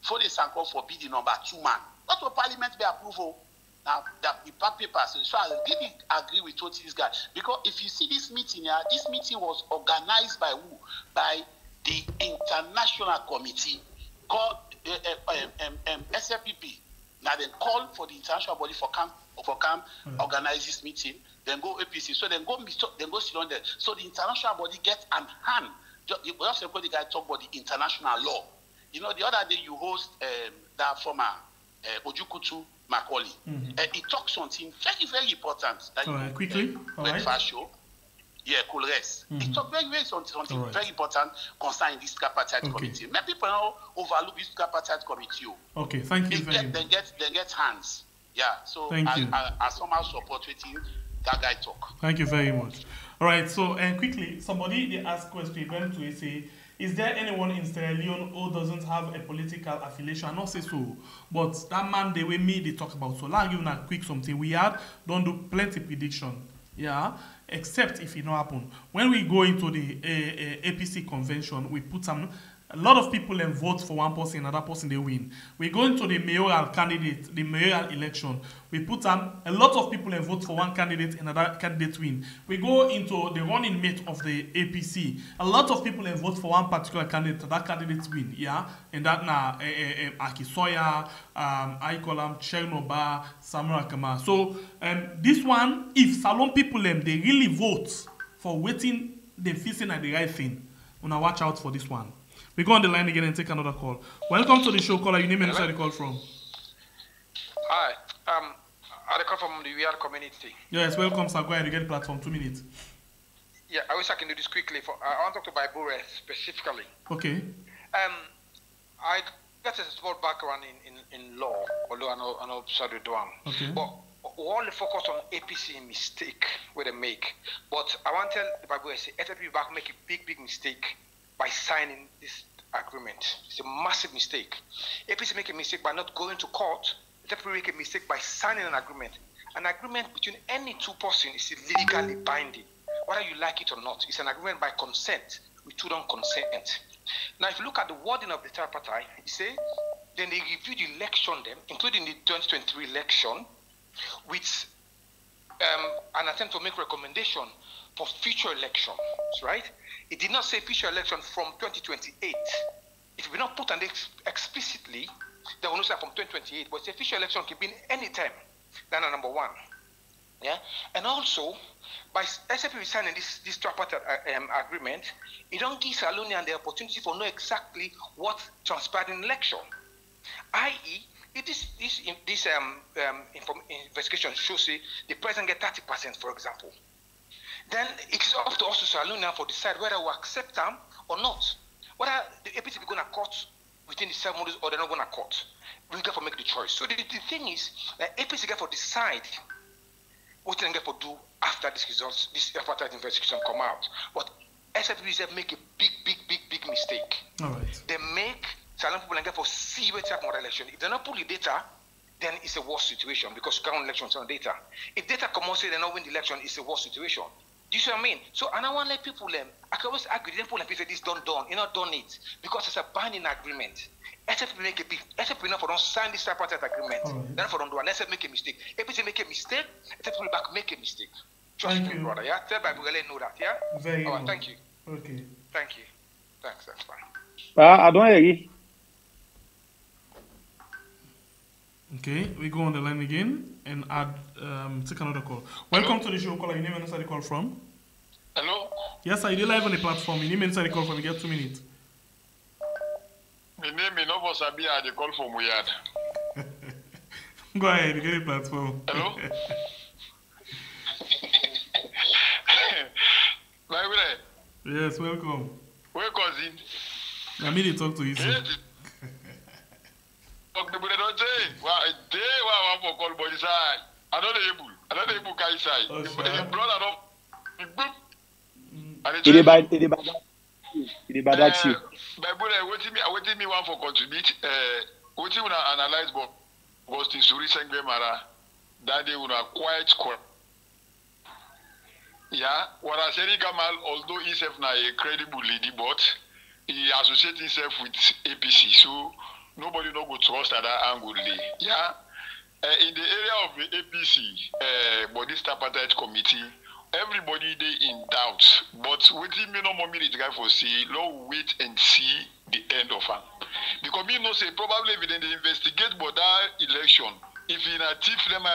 Fode Sanko forbid the number two man. Not for parliament be approval. Now, that the pack papers. So I really agree with what this guy. Because if you see this meeting here, this meeting was organized by who? By the international committee called um, um, um, Now then call for the international body for camp for camp organize this meeting. Then go APC. So then go meet- then go sit on there. So the international body gets an hand. Just, you just the guy talk about the international law. You know, the other day you host um, that former uh, Ojukutu Macaulay. Uh, he talks something very, very important. That All you, right, quickly. uh, All right. show. Yeah, cool rest. He talk very, very something, something very important concerning this tripartite Okay. committee. Many people now overlook this tripartite committee. oh. okay thank you They very get, they get, they get hands. Yeah, so Thank I, you. I, I somehow support wetin that guy talk. Thank you very much. All right, so and quickly, somebody they ask question went to say, is there anyone in Sierra Leone who doesn't have a political affiliation? I not say so, but that man the way me they talk about. So me give you a quick something. We had don't do plenty prediction, yeah. Except if it not happen. When we go into the uh, uh, APC convention, we put some. A lot of people then vote for one person, another person they win. We go into the mayoral candidate, the mayoral election. We put um, a lot of people then vote for one candidate, and another candidate win. We go into the running mate of the APC. A lot of people then vote for one particular candidate, that candidate win. Yeah, and that na eh, eh, eh, Akisoya, um, him Chernor Bah, Akama. So um, this one, if Salon people them they really vote for waiting, they facing at the right thing. Una watch out for this one. We go on the line again and take another call. Welcome to the show, caller. Your name and where you call from. Hi, um, I come from the VR community. Yes, welcome, sir. Go ahead, you get the platform. Two minutes. Yeah, I wish I can do this quickly. For I want to talk to Baibure specifically. Okay. Um, I got a small background in, in, in law, although I know I know Sadu Duam. Okay. But we only focus on APC mistake where they make. But I want to tell the Baibure say SFP back make a big big mistake by signing this agreement. It's a massive mistake. APC make a mistake by not going to court. SFP make a mistake by signing an agreement. An agreement between any two persons is legally binding, whether you like it or not. It's an agreement by consent. We two don't consent. Now, if you look at the wording of the tripartite, it say then they review the election, them, including the 2023 election, with um, an attempt to make recommendation for future elections, right? It did not say future election from 2028. It will not put an ex- explicitly, they will not say from 2028, but the future election can be any time. That's number one. Yeah, and also by SFP signing this this tripartite uh, um, agreement, it don't give Salonian the opportunity for know exactly what transpired in election. I.e., if this this this um, um investigation shows say the president get thirty percent, for example, then it's up to us to Salonian for decide whether we accept them or not. Whether the APC be going to court within the seven days or they're not going to court. We get to make the choice. So the, the thing is, that APC get to decide what they get to do after this results, this tripartite investigation come out. But SFP make a big, big, big, big mistake. All right. They make silent people and get for see what type of election. If they not pull the data, then it's a worse situation because you can't win elections on data. If data come out say they not win the election, it's a worse situation. Do you see what I mean? So and I want to let people um, I can always argue, then people and people say this done done, you not done it because it's a binding agreement. SFP make a big SFP not for don't sign this tripartite agreement. Alright. Then for don't do and SFP make a mistake. APC make a mistake, SFP back make a mistake. Trust Thank me, you. brother. Yeah, tell Bible let know that. Yeah. Very All right, well. thank you, Okay. thank you, thanks. That's fine. Ah, I don't hear you. Okay, we go on the line again and add um, take another call. Welcome to the show, caller. Your name and where you call from. Hello, Yes, sir. You live on the platform. You name and where you call from. You get two minutes. my name is Novo Sabia. I dey call from Uyad. Go ahead. Get the platform. Hello. My brother, yes, welcome. where cousin? I mean, they talk to you. Yes. Talk the oh, brother don't say. Day why I want for call body side. I don't able. I don't able carry side. Oh, The the brother don't. It bad. It bad. It is bad at you. My brother, wetin me, wetin me want for contribute. Uh, wetin una analyze but Boston Suri Sengbe Mara. That day una quite quiet. Yeah, Waraseri Kamal, although himself na a credible lady, but he associate himself with APC, so nobody no go trust at that angle. Yeah, uh, in the area of the APC, uh, body tripartite committee, everybody dey in doubt. But wetin me no more me the guy for say, Lord wait and see the end of am. Because me know say probably if dem dey investigate that election, if na thief dem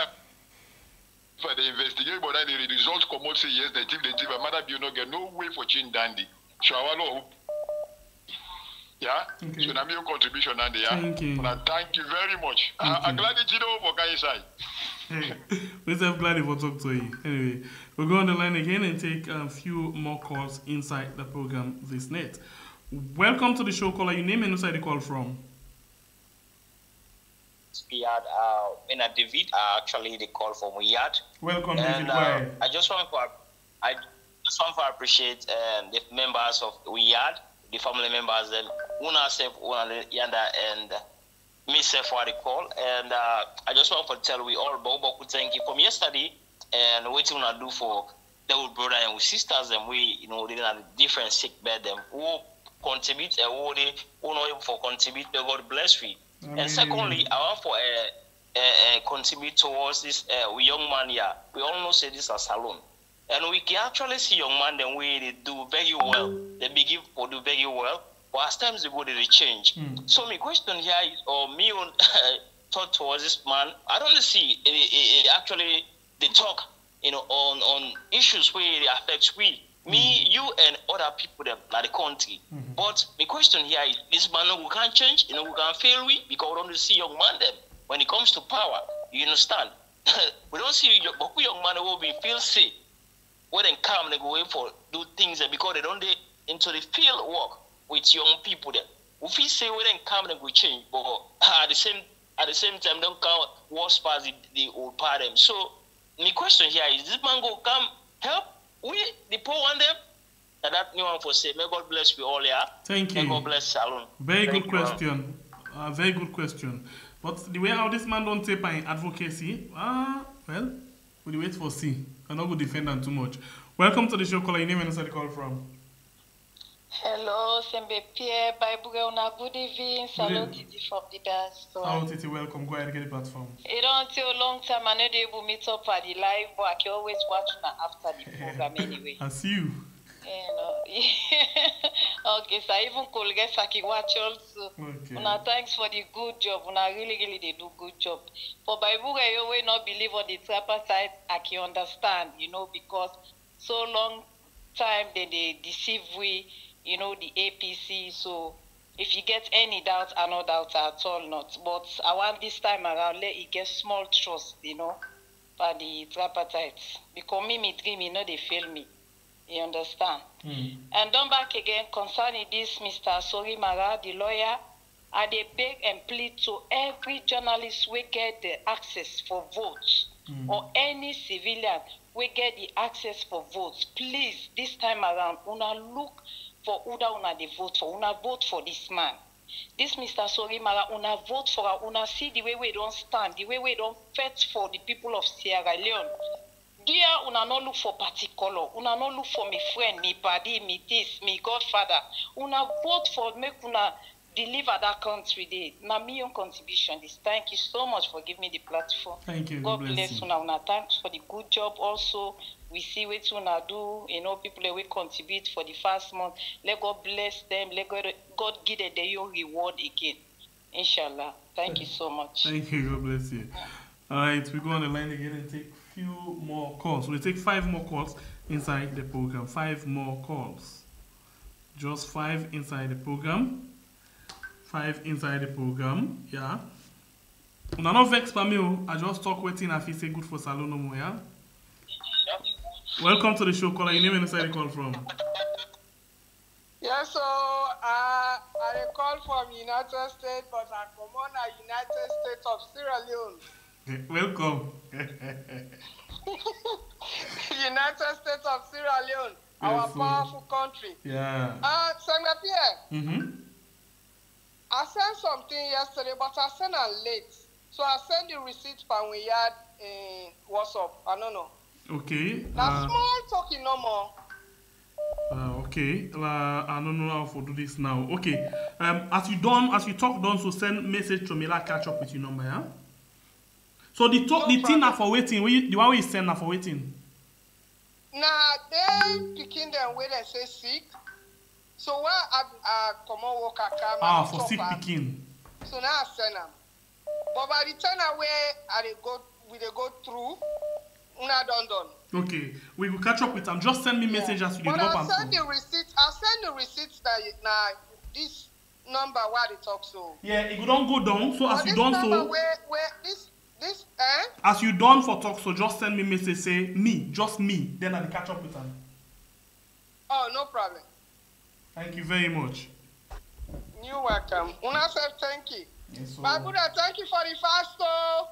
for the investigate but then the result come out say yes the thief the thief mother be no get no way for change dandy so our law yeah Okay. so na me own contribution na there yeah Thank you. Thank you very much Thank i i'm you. glad you know for kind side Hey, so glad if we talk to you. Anyway, we'll go on the line again and take a few more calls inside the program this night. Welcome to the show, caller. Your name and where you call from. had uh, in a David, uh, actually the call from Riyadh. Welcome, and, David. Uh. I just want to I just want to appreciate um, the members of Riyadh, the family members, and Una Sef, Una Yanda, and myself for the call. And uh, I just want to tell we all Bobo thank you from yesterday and you wanna do for the old brother and we sisters and we you know they have different sick bed them who contribute and who they who know for contribute may God bless we. Amen. And secondly, I want for uh, uh, uh, contribute towards this uh, young man here. We all know say this a salon. And we can actually see young man them way they do very well. They begin to do very well. But as times they go, they change. So my question here is, or me on thought towards this man, I don't see it, it, it actually they talk, you know, on on issues where it affects we, me, mm-hmm. you, and other people that the country. Mm-hmm. But my question here is, this man who can't change, you know, who can fail we because we don't see young man them when it comes to power. You understand? we don't see young, but we young man who will be feel safe when they come, they go in for do things because they don't they into the field work with young people there. If we say when they come, they go change, but at the same at the same time, don't count worse past the, the old part them. So my question here is this man go come help we the poor one them? Now that new one for say, may God bless you all yeah. Thank you. May. God bless Salon. Very Thank good you, uh, question. Uh, very good question. But the way how this man don't take my advocacy, ah, well, we wait for see. I'm not to defend them too much. Welcome to the show, caller. Your name and where you call from. Hello, Sembe Pierre, Bible una good evening. Evening. Titi from the dance. How Titi, welcome. Go ahead, get the platform. It don't take a long time. I know they able meet up at the live, but I can always watch after the program anyway. I see you. You know. okay, so I even could get Saki watch also. Okay. Una thanks for the good job. Una really, really they do good job. For Bible, I always not believe on the tripartite. I can understand, you know, because so long time they, they deceive we, you know, the APC. So if you get any doubt, I no doubt at all not. But I want this time around let it get small trust, you know, for the tripartite. Because me, me dream, you know, they fail me. You understand? Hmm. And then back again concerning this, Mr. Sori Mara, the lawyer, I they beg and plead to every journalist we get the access for votes hmm. or any civilian we get the access for votes. Please, this time around, una look for Uda una the vote for. Una vote for this man. This Mr. Sori Mara, una vote for her. Una see the way we don't stand, the way we don't fight for the people of Sierra Leone. Dear, una no look for particular. Una no look for me friend, me paddy, me this, me godfather. Una vote for make una deliver that country day. Me own contribution. This. Thank you so much for giving me the platform. Thank you. God God bless bless you. una. Una thanks for the good job. Also, we see what una do. You know, people that we contribute for the first month. Let God bless them. Let God, God give them their reward again. Inshallah. Thank you so much. Thank you. God bless you. All right, we go on the line again and take few more calls. We'll take five more calls inside the program. Five more calls. Just five inside the program. Five inside the program. Yeah. Una no vex for me. oh. I just talk waiting. I feel say good for salon no more. Yeah. Welcome to the show, caller. Your name and inside the call from. Yes, so uh, I call from United States, but I come on a United States of Sierra Leone. Welcome. United States of Sierra Leone, our Yes, sir. powerful country. yeah. Uh, Senator Pierre, Mm-hmm. I sent something yesterday, but I sent it late. So I sent the receipt from we had in WhatsApp. I don't know. Okay. Now uh, small talking no more. Uh, okay, uh, I don't know how to do this now. Okay, um, as you done, as you talk done, so send message to me. Like catch up with your number, yeah. So the talk, the thing na for waiting. We, the one we send na for waiting. Now they picking them where they say sick. So why I, I come on work I come Ah, for sick picking. So now I send them. But by the time I where I dey go, we dey go through, done done. Okay, we will catch up with them. Just send me message as you But drop I am. send the receipt. I'll send the receipts that na this number where they talk so. Yeah, it don't go down. So as you done number so, where where this this eh? as you done for talk, so just send me message say me, just me. Then I'll catch up with them. Oh no problem. Thank you very much. You're welcome. Una say thank you. Yes, so- Babuda, thank you for the fast oh.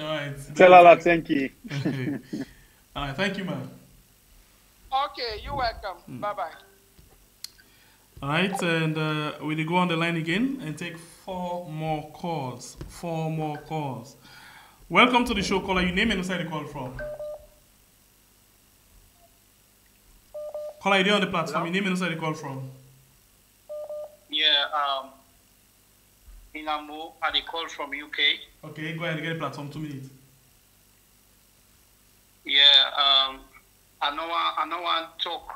All right. Tell Allah thank you. All right. Thank you, man. Okay, you're welcome. Bye bye. All right, and uh, we'll go on the line again and take four more calls. Four more calls. Welcome to the show, caller. Your name and where you call from. Caller, you there on the platform. Your name and where you call from. Yeah, um, Inamo, I dey call from UK. Okay, go ahead get the platform. Two minutes. Yeah, um, I know I, I know I talk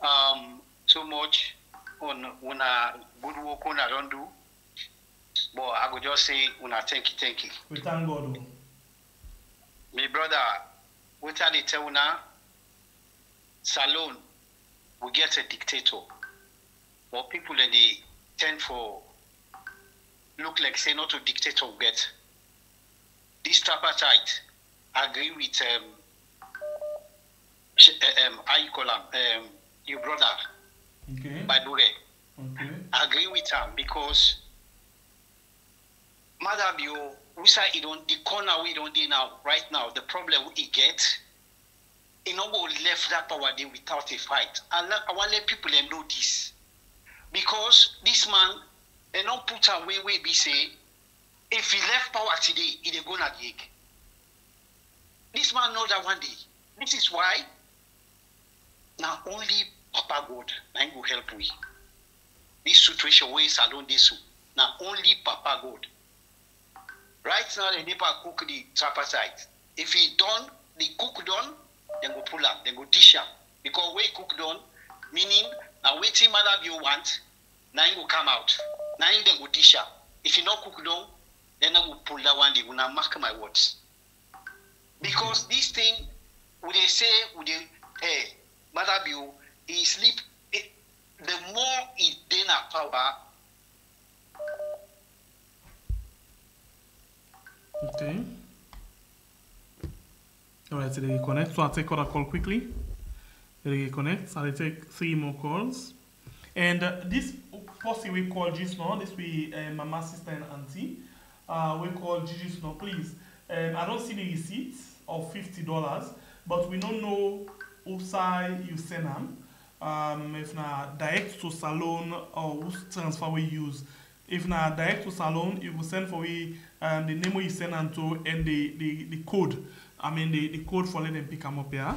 um too much on una good work una don't do, but I go just say una thank you, thank you. We thank God. oh. My brother, what I dey tell una, Salone, we get a dictator, but people that they tend for look like say not a dictator we get. This tripartite agree with um, uh, um how you call him, um, your brother, Okay. Badure. Okay. agree with him because Maada Bio, we say it on the corner we don't do now, right now, the problem we get, e no go left that power there without a fight. Let- I want to let people them know this. Because this man, they don't put away where be say, if he left power today, he dey go na the egg. This man know that one day. This is why now only Papa God na him go help we. This situation where salon dey so, na only Papa God. Right now the neighbor cook the tripartite. If he done, the cook done, then go pull am, then go dish am. Because he cook done, meaning na wetin mother you want, na him go come out. Na dish am. If he not cook done, then I go pull that one day. Una mark my words. Because this thing, we dey say, we dey, hey, mother you, he sleep, eh, the more he dey na power, Okay. All right, so they connect. So I'll take other call quickly. They connect. So I'll take three more calls. And uh, this person we call now, this we uh, mama, sister, and auntie. Uh, we call Gigi now, please. Um, I don't see the receipt of fifty dollars, but we don't know who side you send them. Um, if na direct to Salone or transfer we use. If na direct to Salone, you will send for we um, the name we send them to and the, the, the code. I mean the, the code for let them pick them up here.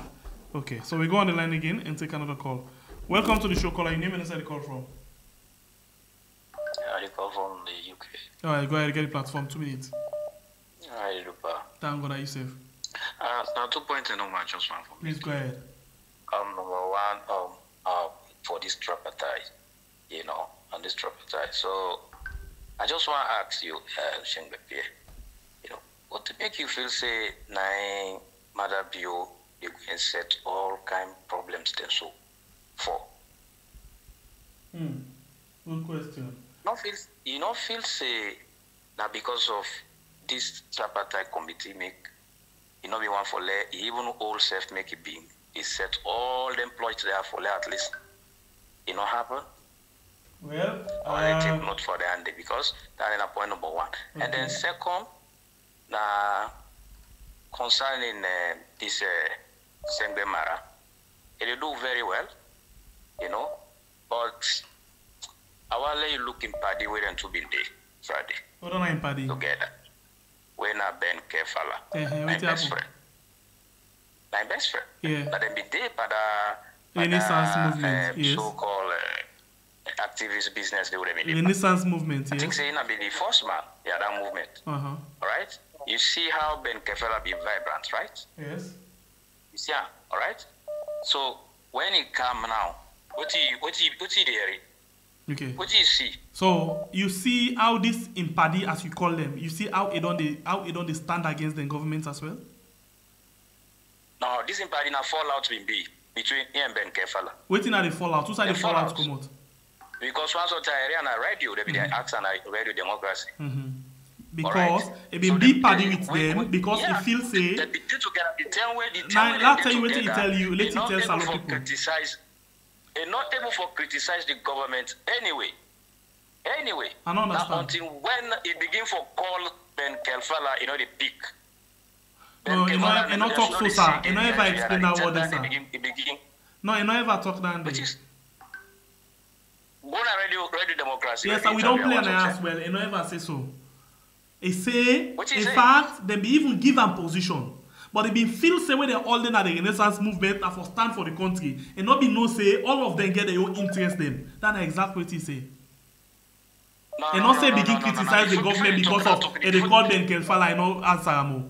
Okay, so we go on the line again and take another call. Welcome to the show, caller. Your name and where you call from. I call from the UK. All right, go ahead, get the platform. Two minutes. Hi, Lupa. Thank God, are you safe? Uh, now two points in my just one for me. Please go ahead. Um, number one, um, uh, for this tripartite, you know, on this tripartite. So, I just want to ask you, uh, Shengbepe, you know, what to make you feel say nine Maada Bio they go and set all kind of problems then so for Hmm. Good question. Not feel you not feel say na because of this tripartite committee make e no be one for lay even old self make e big e set all the employees there for lay at least. E no happen? Well, or they take uh, note for the hand because that na point number one. And then second na concerning uh, this uh, Mara e do very well you know but I wan let you look in party wey dem two bin dey Friday hold on, I'm paddy. together wey na Ben Kaifala Eh, eh, my best friend my best friend Yeah. na dem bin dey pada Renaissance movement, um, yes. so called uh, activist business dey wey dem bin dey Renaissance movement, I think yes. say na be the first man yeah that movement Uh-huh. alright you see how Ben Kaifala be vibrant right Yes. you see am alright so when e come now wetin you wetin you wetin you dey hear Okay. wetin you see So you see how this impadi, as you call them, you see how it don't they how it don't they stand against the government as well. now this party na fallout bin be between him and Ben Kaifala Waiting at the fallout. Two side the The fallout fallout. come out. because once on area na radio they be dey ask na radio democracy Mm-hmm. Because it been be party with them because yeah, it feels say they be together the time wey the Now, time wey now dem tell you wetin he together, tell you, let they no tell for people. criticize and not even for criticize the government anyway. Anyway, I don't understand. until when it begin for call Ben Kelfala, you know, the peak. No, you know, you know talk so, sir. You know ever explain that word, sir. begin, begin. No, you know ever talk that. Which is on radio, radio democracy. Yes, and we don't play an as well. You know ever say so. He say, in fact, they be even give am position. But they been feel say when they all dey na the renaissance movement na for stand for the country. And not be know say all of them get their own interest them. That na exactly what he say. No, and no, say no, no, begin no, no, no, criticize no. the government because of they before- call Ben Kelfala and no answer am o.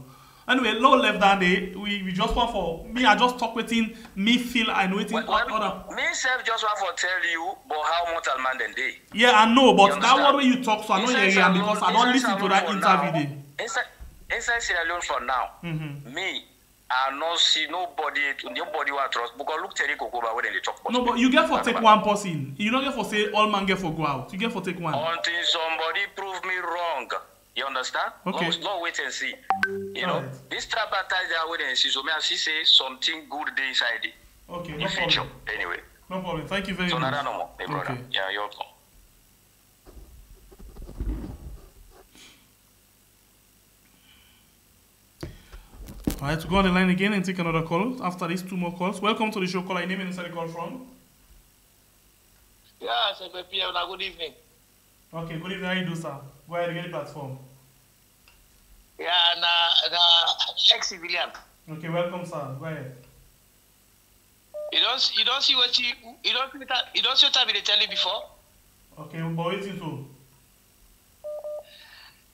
Anyway, low left that day, we, we just want for me. I just talk wetin me feel and wetin other. Me self just want to tell you about how mortal man dem dey. Yeah, I know, but that word wey you talk so I no hear am because I don lis ten to that for interview dey. Inside Sierra Leone for now, Mhm. me I no see nobody nobody wey I trust because look Terry Kokoba wey dem dey talk. No, but you get for take one person. You no get for say all man get for go out. You get for take one. Until somebody prove me wrong. You understand? Okay. Let's not wait and see. You know, this tripartite there wait and see. So me I see say something good dey inside it. Okay, In no future, problem. anyway. No problem. Thank you very So much. nada no more, my brother. Okay. Yeah, you're welcome. All right, to go on the line again and take another call after these two more calls. Welcome to the show. Call your name and inside the call from. Yeah, Pierre, una good evening. Okay, good evening. How you do, sir? Go ahead, get the platform. Yeah, na na ex-civilian. Okay, welcome, sir. Go ahead. You don't you don't see what you you don't you don't see what I been tell you before. Okay, but waiting to.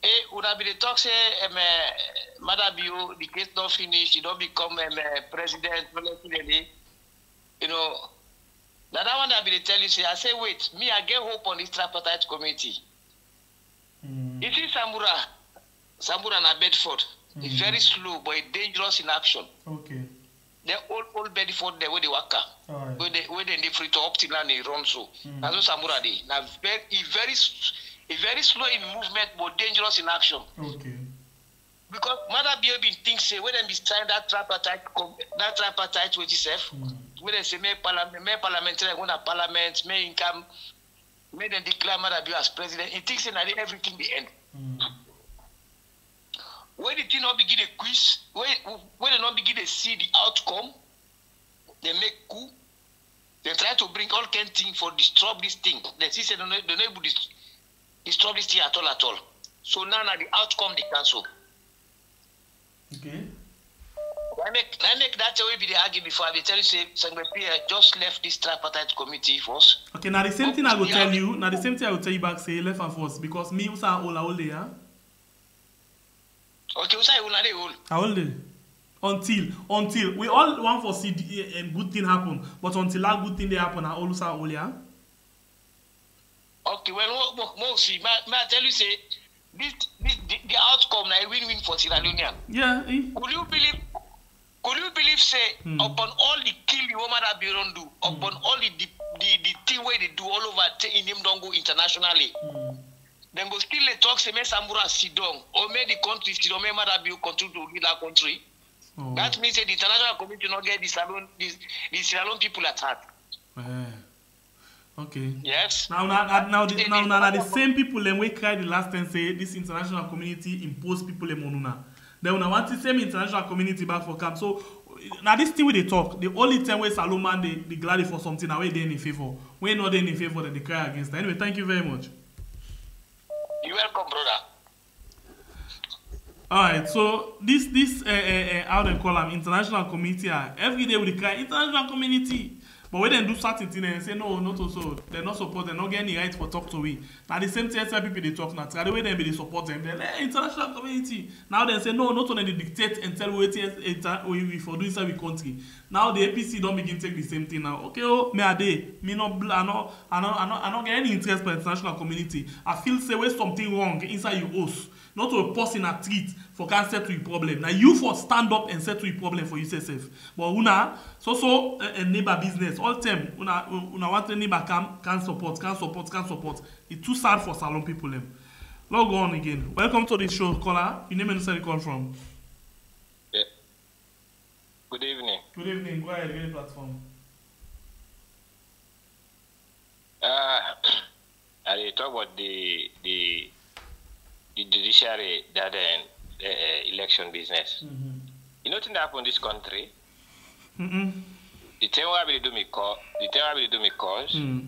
Hey, una been dey talk say um, uh, Madam Bio, the case not finish, you don't become um, uh, president, voluntarily. You know, now that one I dey tell you say I say wait, me I get hope on this tripartite committee. You see Samura, Samura na Bedford. It's very slow, but it's dangerous in action. Okay. The old old Bedford there where they waka. Alright. Where they where they dey free to up till now they run so. Na so Samura dey. Na very very very slow in movement but dangerous in action. Okay. Because Mother Bio bin think say when dem be sign that tripartite that tripartite with itself, when dem say make parliament make parliamentarian go na parliament, make him come make dem declare Mother Bio as president, he think say na there everything dey end. when the thing not begin a quiz, when when they not begin to see the outcome, they make coup. They try to bring all kind thing for disturb this thing. They see say they not they not able to disturb this thing at all at all. So now na the outcome they cancel. Okay. I make I make that way be the argue before I be tell you say Sangbe Pierre just left this tripartite committee first. Okay, now the same thing I go tell you. Now the same thing I will tell you back. Say left and first because me usa ola ole ya. Okay, say una dey hold. I hold. Until until we all want for see the um, good thing happen, but until that good thing dey happen, I all usa ole ya. Okay, well, mo mo see, may, I tell you say this, this the, the outcome na a win-win for Sierra Leonean. Yeah. Eh? Could you believe? Could you believe say Hmm. upon all the kill the woman that Biron do, upon all the the, the the thing where they do all over in him don't go internationally. Then go still dey talk say make Samura sit down or make the country sit down, make Mother Bio continue to lead that country. Oh. That means say the international community not get the Salon the, the Sierra Leone people at heart. Eh. Okay. Yes. Now, now, now, now, the, now, now, now, the same people them we cry the last time say this international community impose people them on una. Then una want the same international community back for camp. So now this thing we they talk, the only time where Salomon they, they glad for something, now they in favor. When not they in favor, then they cry against. That. Anyway, thank you very much. You welcome, brother. All right, so this this uh, uh, uh, how they call them international community. Uh, every day we cry international community, but when they do certain thing and say no, not also they not support, they not get any right for talk to we. Now the same thing people they talk now. The way they be they support them, they like international community. Now they say no, not only they dictate and tell we wetin we for do inside we country. Now the APC don begin take the same thing now. Okay, oh me a dey, me no I no I no I no I no get any interest for international community. I feel say when something wrong inside your house not to person a treat for can settle your problem. Now you for stand up and settle your problem for yourself. But una so so uh, a neighbor business all time una una want a neighbor can can support can support can support. It's too sad for salon people them. Log on again. Welcome to the show, caller. Your name and where you call from. Yeah. Good evening. Good evening. Go ahead. Great platform. Uh, I talk about the the the judiciary that uh, uh, election business. Mhm. You know what happened in this country? Mm-mm. The thing why we do me call the thing why we do me cause Mm.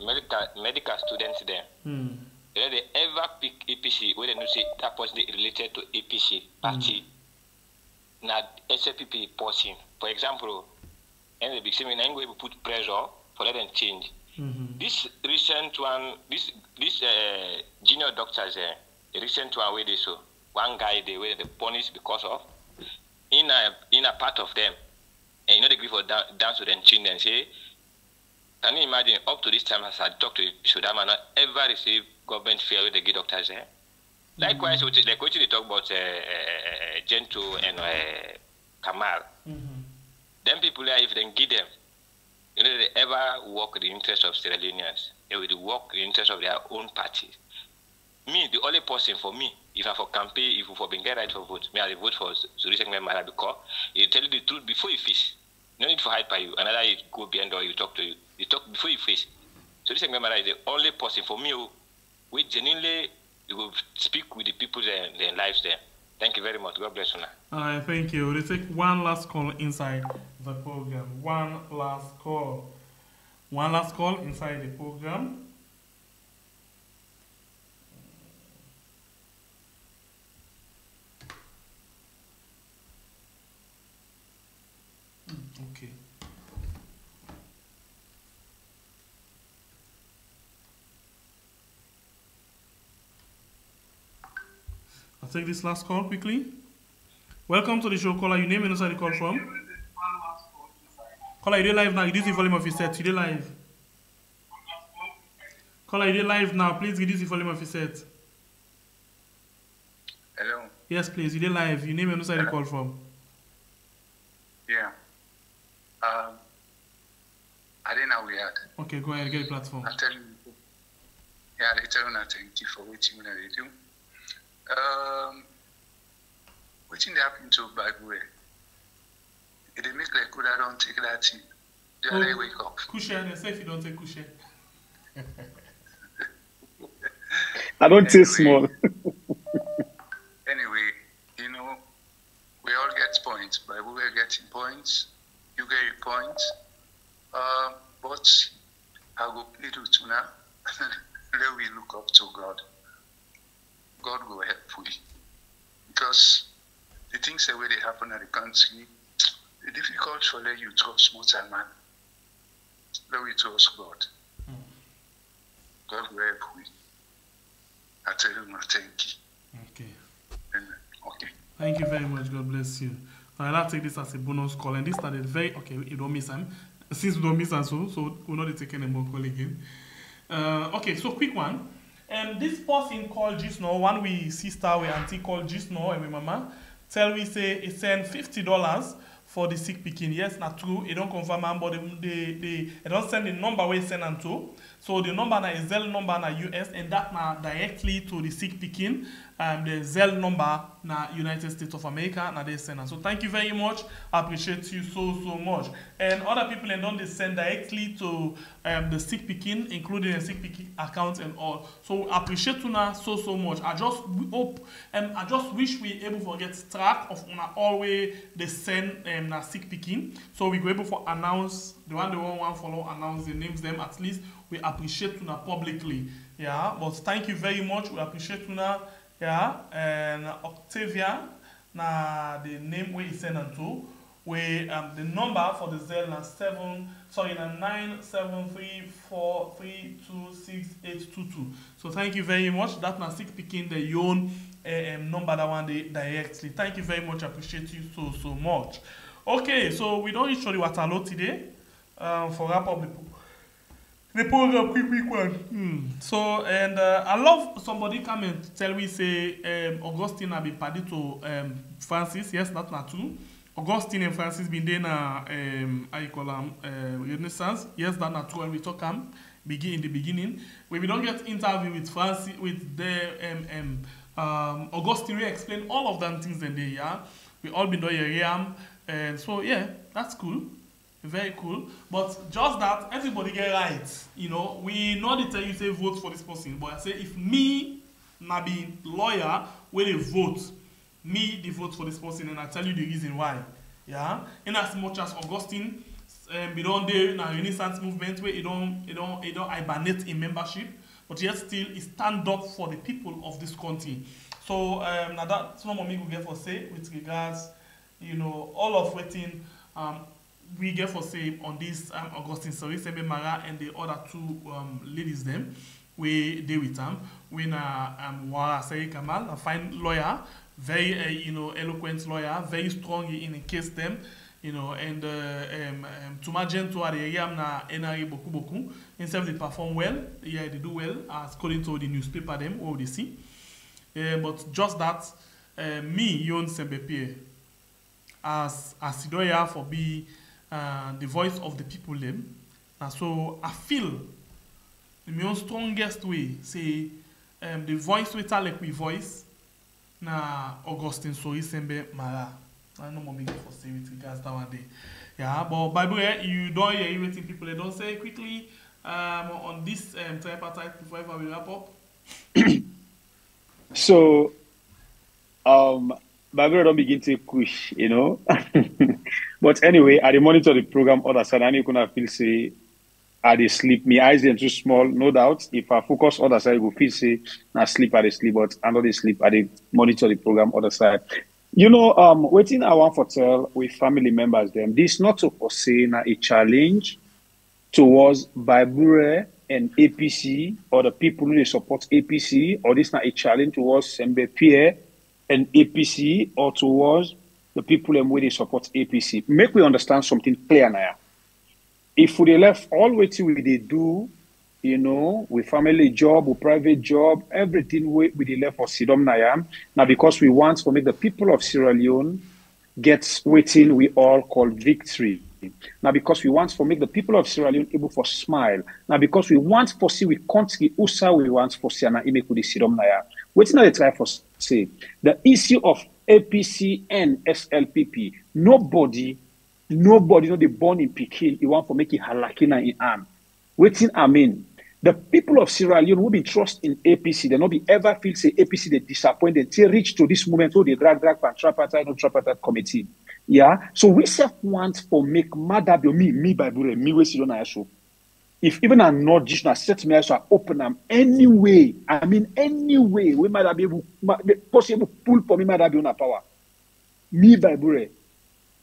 medical medical students there. Mm. They they ever pick APC where they know say that person related to APC party. Na SLPP person. For example, and the big seminar going to put pressure for let them change. Mhm. This recent one, this this uh, junior doctors, uh, the recent one where they so one guy they were the punished because of in a in a part of them, and you know they give for down, down to them chin and say, can you imagine up to this time as I talk to Sudama not ever receive government fare where they give doctors there. Likewise, with like what they talk about uh, uh, Gento and uh, Kamal, them people there, if they give them, you know, they ever work the interest of Sierra Leoneans. They will work the interest of their own parties. Me, the only person for me, if I for campaign, if I for being get right for vote, me I vote for Zurich Mara because he tell you the truth before you face. No need for hide by you. Another you go behind or you talk to you. You talk before you face. So this Mara is the only person for me oh, who, we genuinely you will speak with the people their, their lives there. Thank you very much. God bless you now. All right, thank you. We'll take one last call inside the program. One last call. One last call inside the program. Take this last call quickly. Welcome to the show, caller. Your name and inside the call from. Caller, you dey live now. Reduce the volume of your set. You dey live. Caller, you dey live now. Please reduce the volume of your set. Hello. Yes, please. You dey live. Your name and inside the call from. Yeah. Um, I didn't know we had. Okay, go ahead. Get the platform. I tell you. Yeah, they tell you thank you for waiting when they do. Um, waiting happen to Bible. It dey make like good I don't take that thing. Then I wake up. Cushion. They say if you don't take cushion. I don't taste small. Anyway, you know, we all get points. Bible we're getting points. You get your points. Um, but I go plead with you now. Let we look up to God. God will help we. Because the things that way they happen in the country, the difficult for let you trust more time, man. Let we trust God. God will help we. I tell you, no, thank you. Okay. Amen. Okay. Thank you very much. God bless you. I'll take this as a bonus call. And this started very okay. You don't miss him. Since we don't miss him, so so we're not taking any more call again. Uh, okay, so quick one. Um, this person called Gisno, one we sister we auntie called Gisno and my mama tell we say he send fifty dollars for the sick picking. Yes, not true. It don't confirm am, but they they they, don't send the number we send am to. So the number na is Zelle number na US and that na directly to the sick picking. Um, the Zelle number na United States of America na they send am. So thank you very much. I appreciate you so so much. And other people and don't they send directly to um, the sick picking, including the sick picking account and all. So appreciate now so so much. I just hope and I just wish we able to get track of una always they send um, na sick picking. So we go able to announce the one the one one follow announce the names them at least. We appreciate una publicly. Yeah, but thank you very much. We appreciate una. Yeah, and Octavia na the name he send am to. We um, the number for the Zelle na seven sorry na nine seven three four three two six eight two two. So thank you very much. That na sick picking the own uh, um, number that one day directly. Thank you very much. I appreciate you so so much. Okay, so we don't reach the Waterloo today. Um, for wrap up the the program quick quick one. Hmm. So and uh, I love somebody come and tell me say um, Augustine have been party to um, Francis. Yes, that's not true. Augustine and Francis been there na um, how you call them uh, Renaissance. Yes, that's not true. And we talk am begin in the beginning. When we don't get interview with Francis with the um, um, um, Augustine, we explain all of them things in there. Yeah, we all been doing yam, and so yeah, that's cool. Very cool. But just that everybody get right. You know we no dey tell you say vote for this person but i say if me na be lawyer wey dey vote me dey vote for this person and i tell you the reason why. Yeah? In as much as augustine um, be don dey na renaissance movement wey e don e don e don hibernate im membership but yet still e stand up for the people of this country. So um, na that small money we get for say with regards you know all of wetin um, we get for say on this um, augustine sori sembe mara and the other two um, ladies dem wey dey with am wey na um, wara seri kamal a fine lawyer very uh, you know eloquent lawyer very strong in case dem you know and uh, um, um, tumagento adeyam na nra boku boku himself dey perform well yeah dey do well as according to the newspaper wey we dey see. Uh, but just that uh, me yon sembepie as as sidoya for be uh, the voice of the people dem na so i feel the own strongest way say um, the voice wey talek we voice na augustine sori sembe mara i no more for say with regards that one day yeah but bible you don hear wetin people dey don say quickly um, on this um, tripartite before ever we wrap up. So, um, Bible don't begin to push, you know. but anyway, I monitor the program other side. I need gonna feel say I dey sleep. My eyes them too small, no doubt. If I focus other side, I go feel say na sleep I sleep, but I no dey sleep. I monitor the program other side. You know, um, waiting I want for tell with family members them. This not to foresee na a challenge towards Babure and APC or the people who support APC, or this not a challenge towards Sembe Pierre and APC or towards the people and where they support APC. Make we understand something clear now. If we left all waiting we they do, you know, with family job, with private job, everything we, we dey left for Sidom Nayam. Now because we want to make the people of Sierra Leone get waiting we all call victory. Now because we want to make the people of Sierra Leone able for smile. Now because we want for see we country USA we want for see na Sidom Naya. Waiting I dey try for say the issue of APC and SLPP. Nobody, nobody know the born in Pekin. You want for make it halakina in arm. Waiting I mean. The people of Sierra Leone will be trust in APC. They not be ever feel say APC they disappointed till reach to this moment. So they drag drag pan tripartite no tripartite committee. Yeah. So we self want for make Madabio me me by Bure me we see on show. If even a not just na set me so I open them anyway. I mean anyway we might be able ma- possible pull for me might be on a power. Me by.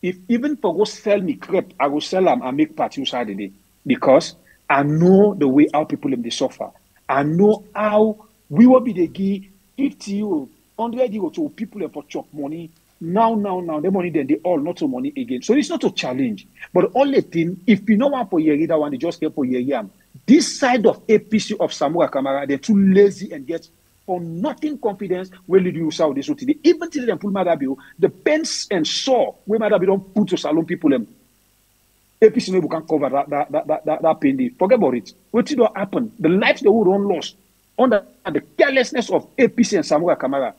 If even for go sell me crepe, I go sell them and make party inside the day because I know the way how people them they suffer. I know how we will be the give 50 euro, 100 euro to people for chop money. Now, now, now, the money then they all not to money again. So it's not a challenge. But only thing, if you know one for year, that one, they just get for year. This side of APC of Samura Kamara, they're too lazy and get for nothing confidence will lead you south this today. Even till them pull Maada Bio, oh, the pens and saw where Maada Bio don't put to Salone people them. APC no can cover that that that that, that, pain. Forget about it. What did happen? The lives they would run lost under the carelessness of APC and Samura Kamara.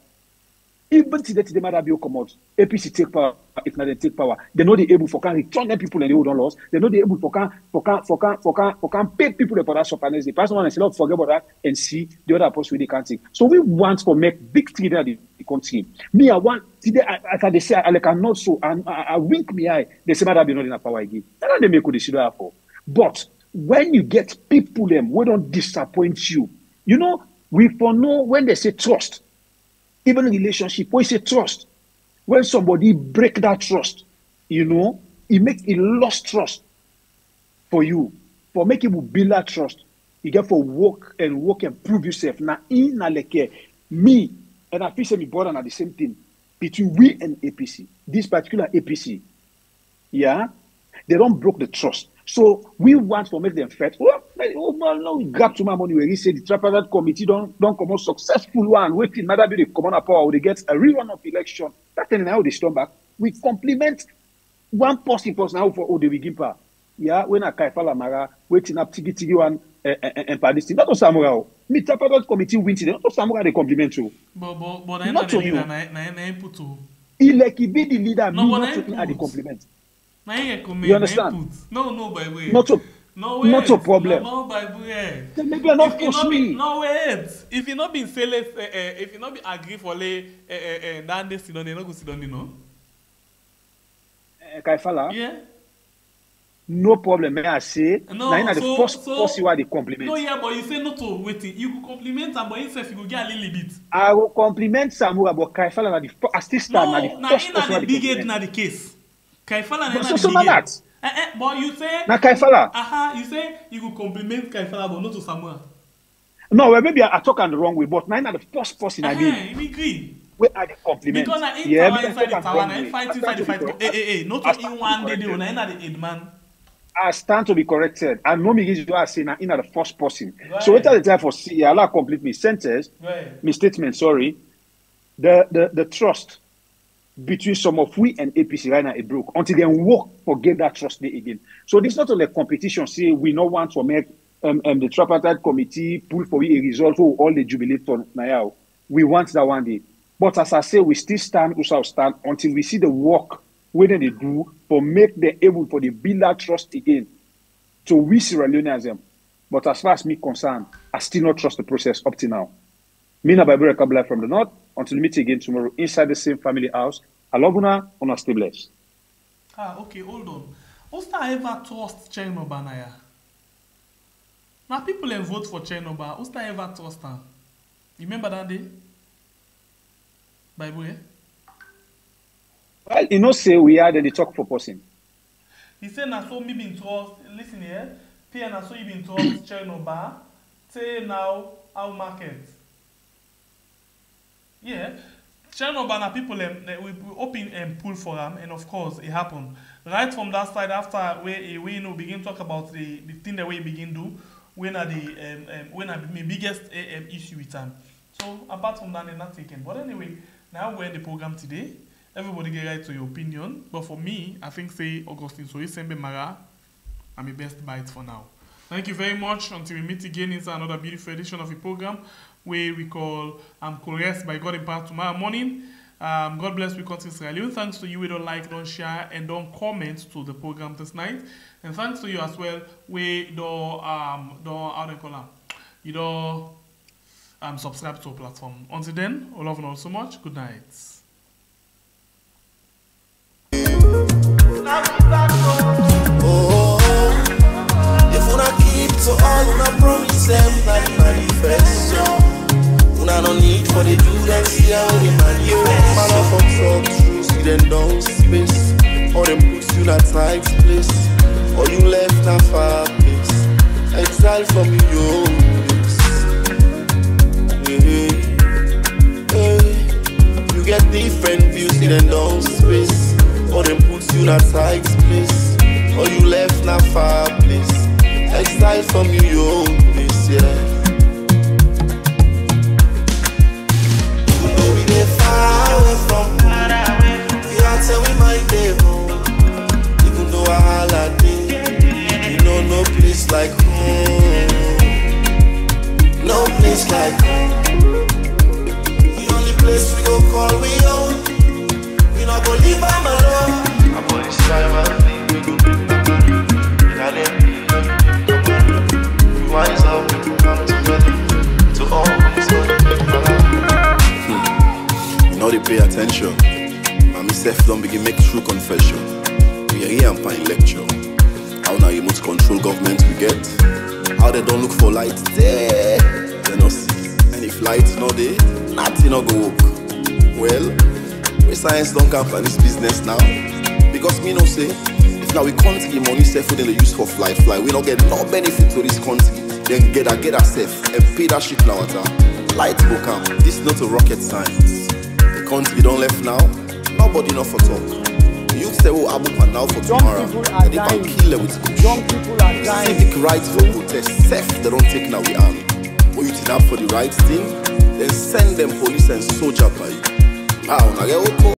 Even today, today, Madabio come out. APC take power. If not, they take power. They know they able for can return them people and they not lost. They know they able for can for can for can for can for can pay people for that surprise. The person to say, "Lord, forget about that," and see the other person they can't take. So we want to make victory that the, country. Me, I want today. I, they say I like I'm not so. And I, I wink me eye. They say Madabio not in a power again. That's they make a decision for. But when you get people them, we don't disappoint you. You know, we for know when they say trust even relationship when you say trust when somebody break that trust you know it make it lost trust for you. For make people build that trust you get for work and work and prove yourself. Now in like me. And i feel say brother na the same thing. Between we and apc this particular apc yeah they don't broke the trust so we want to make them fight. Well, oh man, no, we grab too much money. We say the tripartite committee don't don't come out successful one. Waiting, another be the commander power. They get a rerun of election. That thing now they storm back. We compliment one person plus now for Ode Wigimpa. Yeah, when a Kaifala Mara waiting up tigi tigi one and and Padistin. Not to Samurai. Me tripartite committee win today. Not to Samurai they compliment you. But but but Not to you. like he be the leader. No, me not to at the compliment. Na him recommend. You na him understand? put. No, no, by way. Not a No wait. not a problem. No, no Bible. Yeah. Then maybe I not you force no me. No wait. If you not been say let's, uh, uh, if you not be agree for lay, uh, uh, uh, sit down, they not go you know. Eh, Kaifala, Yeah. no problem. May I say, No, na him na the so- first so- person wey I dey compliment. No, yeah, but you say not to waiting. You go compliment am, but himself you go get a little bit. I will compliment Samura, but Kaifala na the fir- I still stand na No, the na first in person na wey I the dey big head compliment. na the case. Kaifala But so- so na that. Eh, eh, but you say. Na Kaifala. Aha, you say you go compliment Kaifala, but not to Samuel. No, well, maybe I, I talk am the wrong way, but him na the first person I Eh, dey we agree. wey I dey compliment. Because na in Yeah, tower inside the tower, na way. fight inside the fight. Eh, eh, eh, not I in one day, corrected. na in na the head man. I stand to be corrected. And no me reason why I say him na the first person. Right. So wait till the time for see, allow complete me sentence, Right. me statement. Sorry, the the the trust between some of we and APC right now it broke until they work for get that trust day again. So this not only competition. Say we no want to make um, um the tripartite committee pull for a result for all the jubilate for now. We want that one day. But as I say, we still stand, we shall stand until we see the work where they do for make them able for the build that trust again to we Sierra Leoneans them. But as far as me concerned, I still not trust the process up to now. Me na Bible Kabbalah from the north. Until we meet again tomorrow inside the same family house. I love una, una stay blessed. Ah, okay, hold on. Osta ever trust Chernobyl na ya? Na people dem vote for Chernobyl. Osta ever trust am? You remember that day? Bible, eh? Well, you know, say we then they talk for person. He say na so me been trust. Listen here. Pierre na so you been trust Chernobyl. Say now how market. Yeah. Chernor Bah na people um, we, we open and pull for them, and of course it happened. Right from that side after we we you know begin talk about the the thing that we begin do when are the um, um when are the biggest um, issue with them. So apart from that they're not taken. But anyway, now we're in the program today. Everybody get right to your opinion. But for me, I think say Augustine Sorie-Sengbe Marrah I'm the best bite for now. Thank you very much. Until we meet again it's another beautiful edition of the program where we call um, Coerced by God in Power tomorrow morning. Um, God bless we continue Sierra Leone. Thanks to you we don't like, don't share, and don't comment to the program this night. And thanks to you as well. We don't um don't how do you call am? You don't um subscribe to our platform. Until then, I love you all so much. Good night. Una no need for the do them see how they manifest Man of up talk true see them down space. Or them put you in a tight place. Or you left na far place. Exile from your place yeah. yeah. You get different views see them down space. Or them put you in a tight place. Or you left na far place. Exile from your own place, yeah far away from We might dey home Even though dey oh. You know no place like home. No place like home. The only place we go call we own. We not go am They pay attention. And myself don't begin make true confession. We are here and find lecture. How now you must control government we get. How they don't look for light there. They no see. And if light no there, nothing no go work. Well, we science don't come for this business now. Because me no say, if now we can't give money safe within the use for fly fly, we don't get no benefit to this country. Then get a get safe and pay that shit now at Light go come. This not a rocket science. Country don't left now. Nobody know for talk. Youth say oh Abu Pan now for tomorrow. And they can kill with kush. Civic rights for protest. Self they don't take now we army. But you up for the right thing, then send them police and soldier by. Now, now get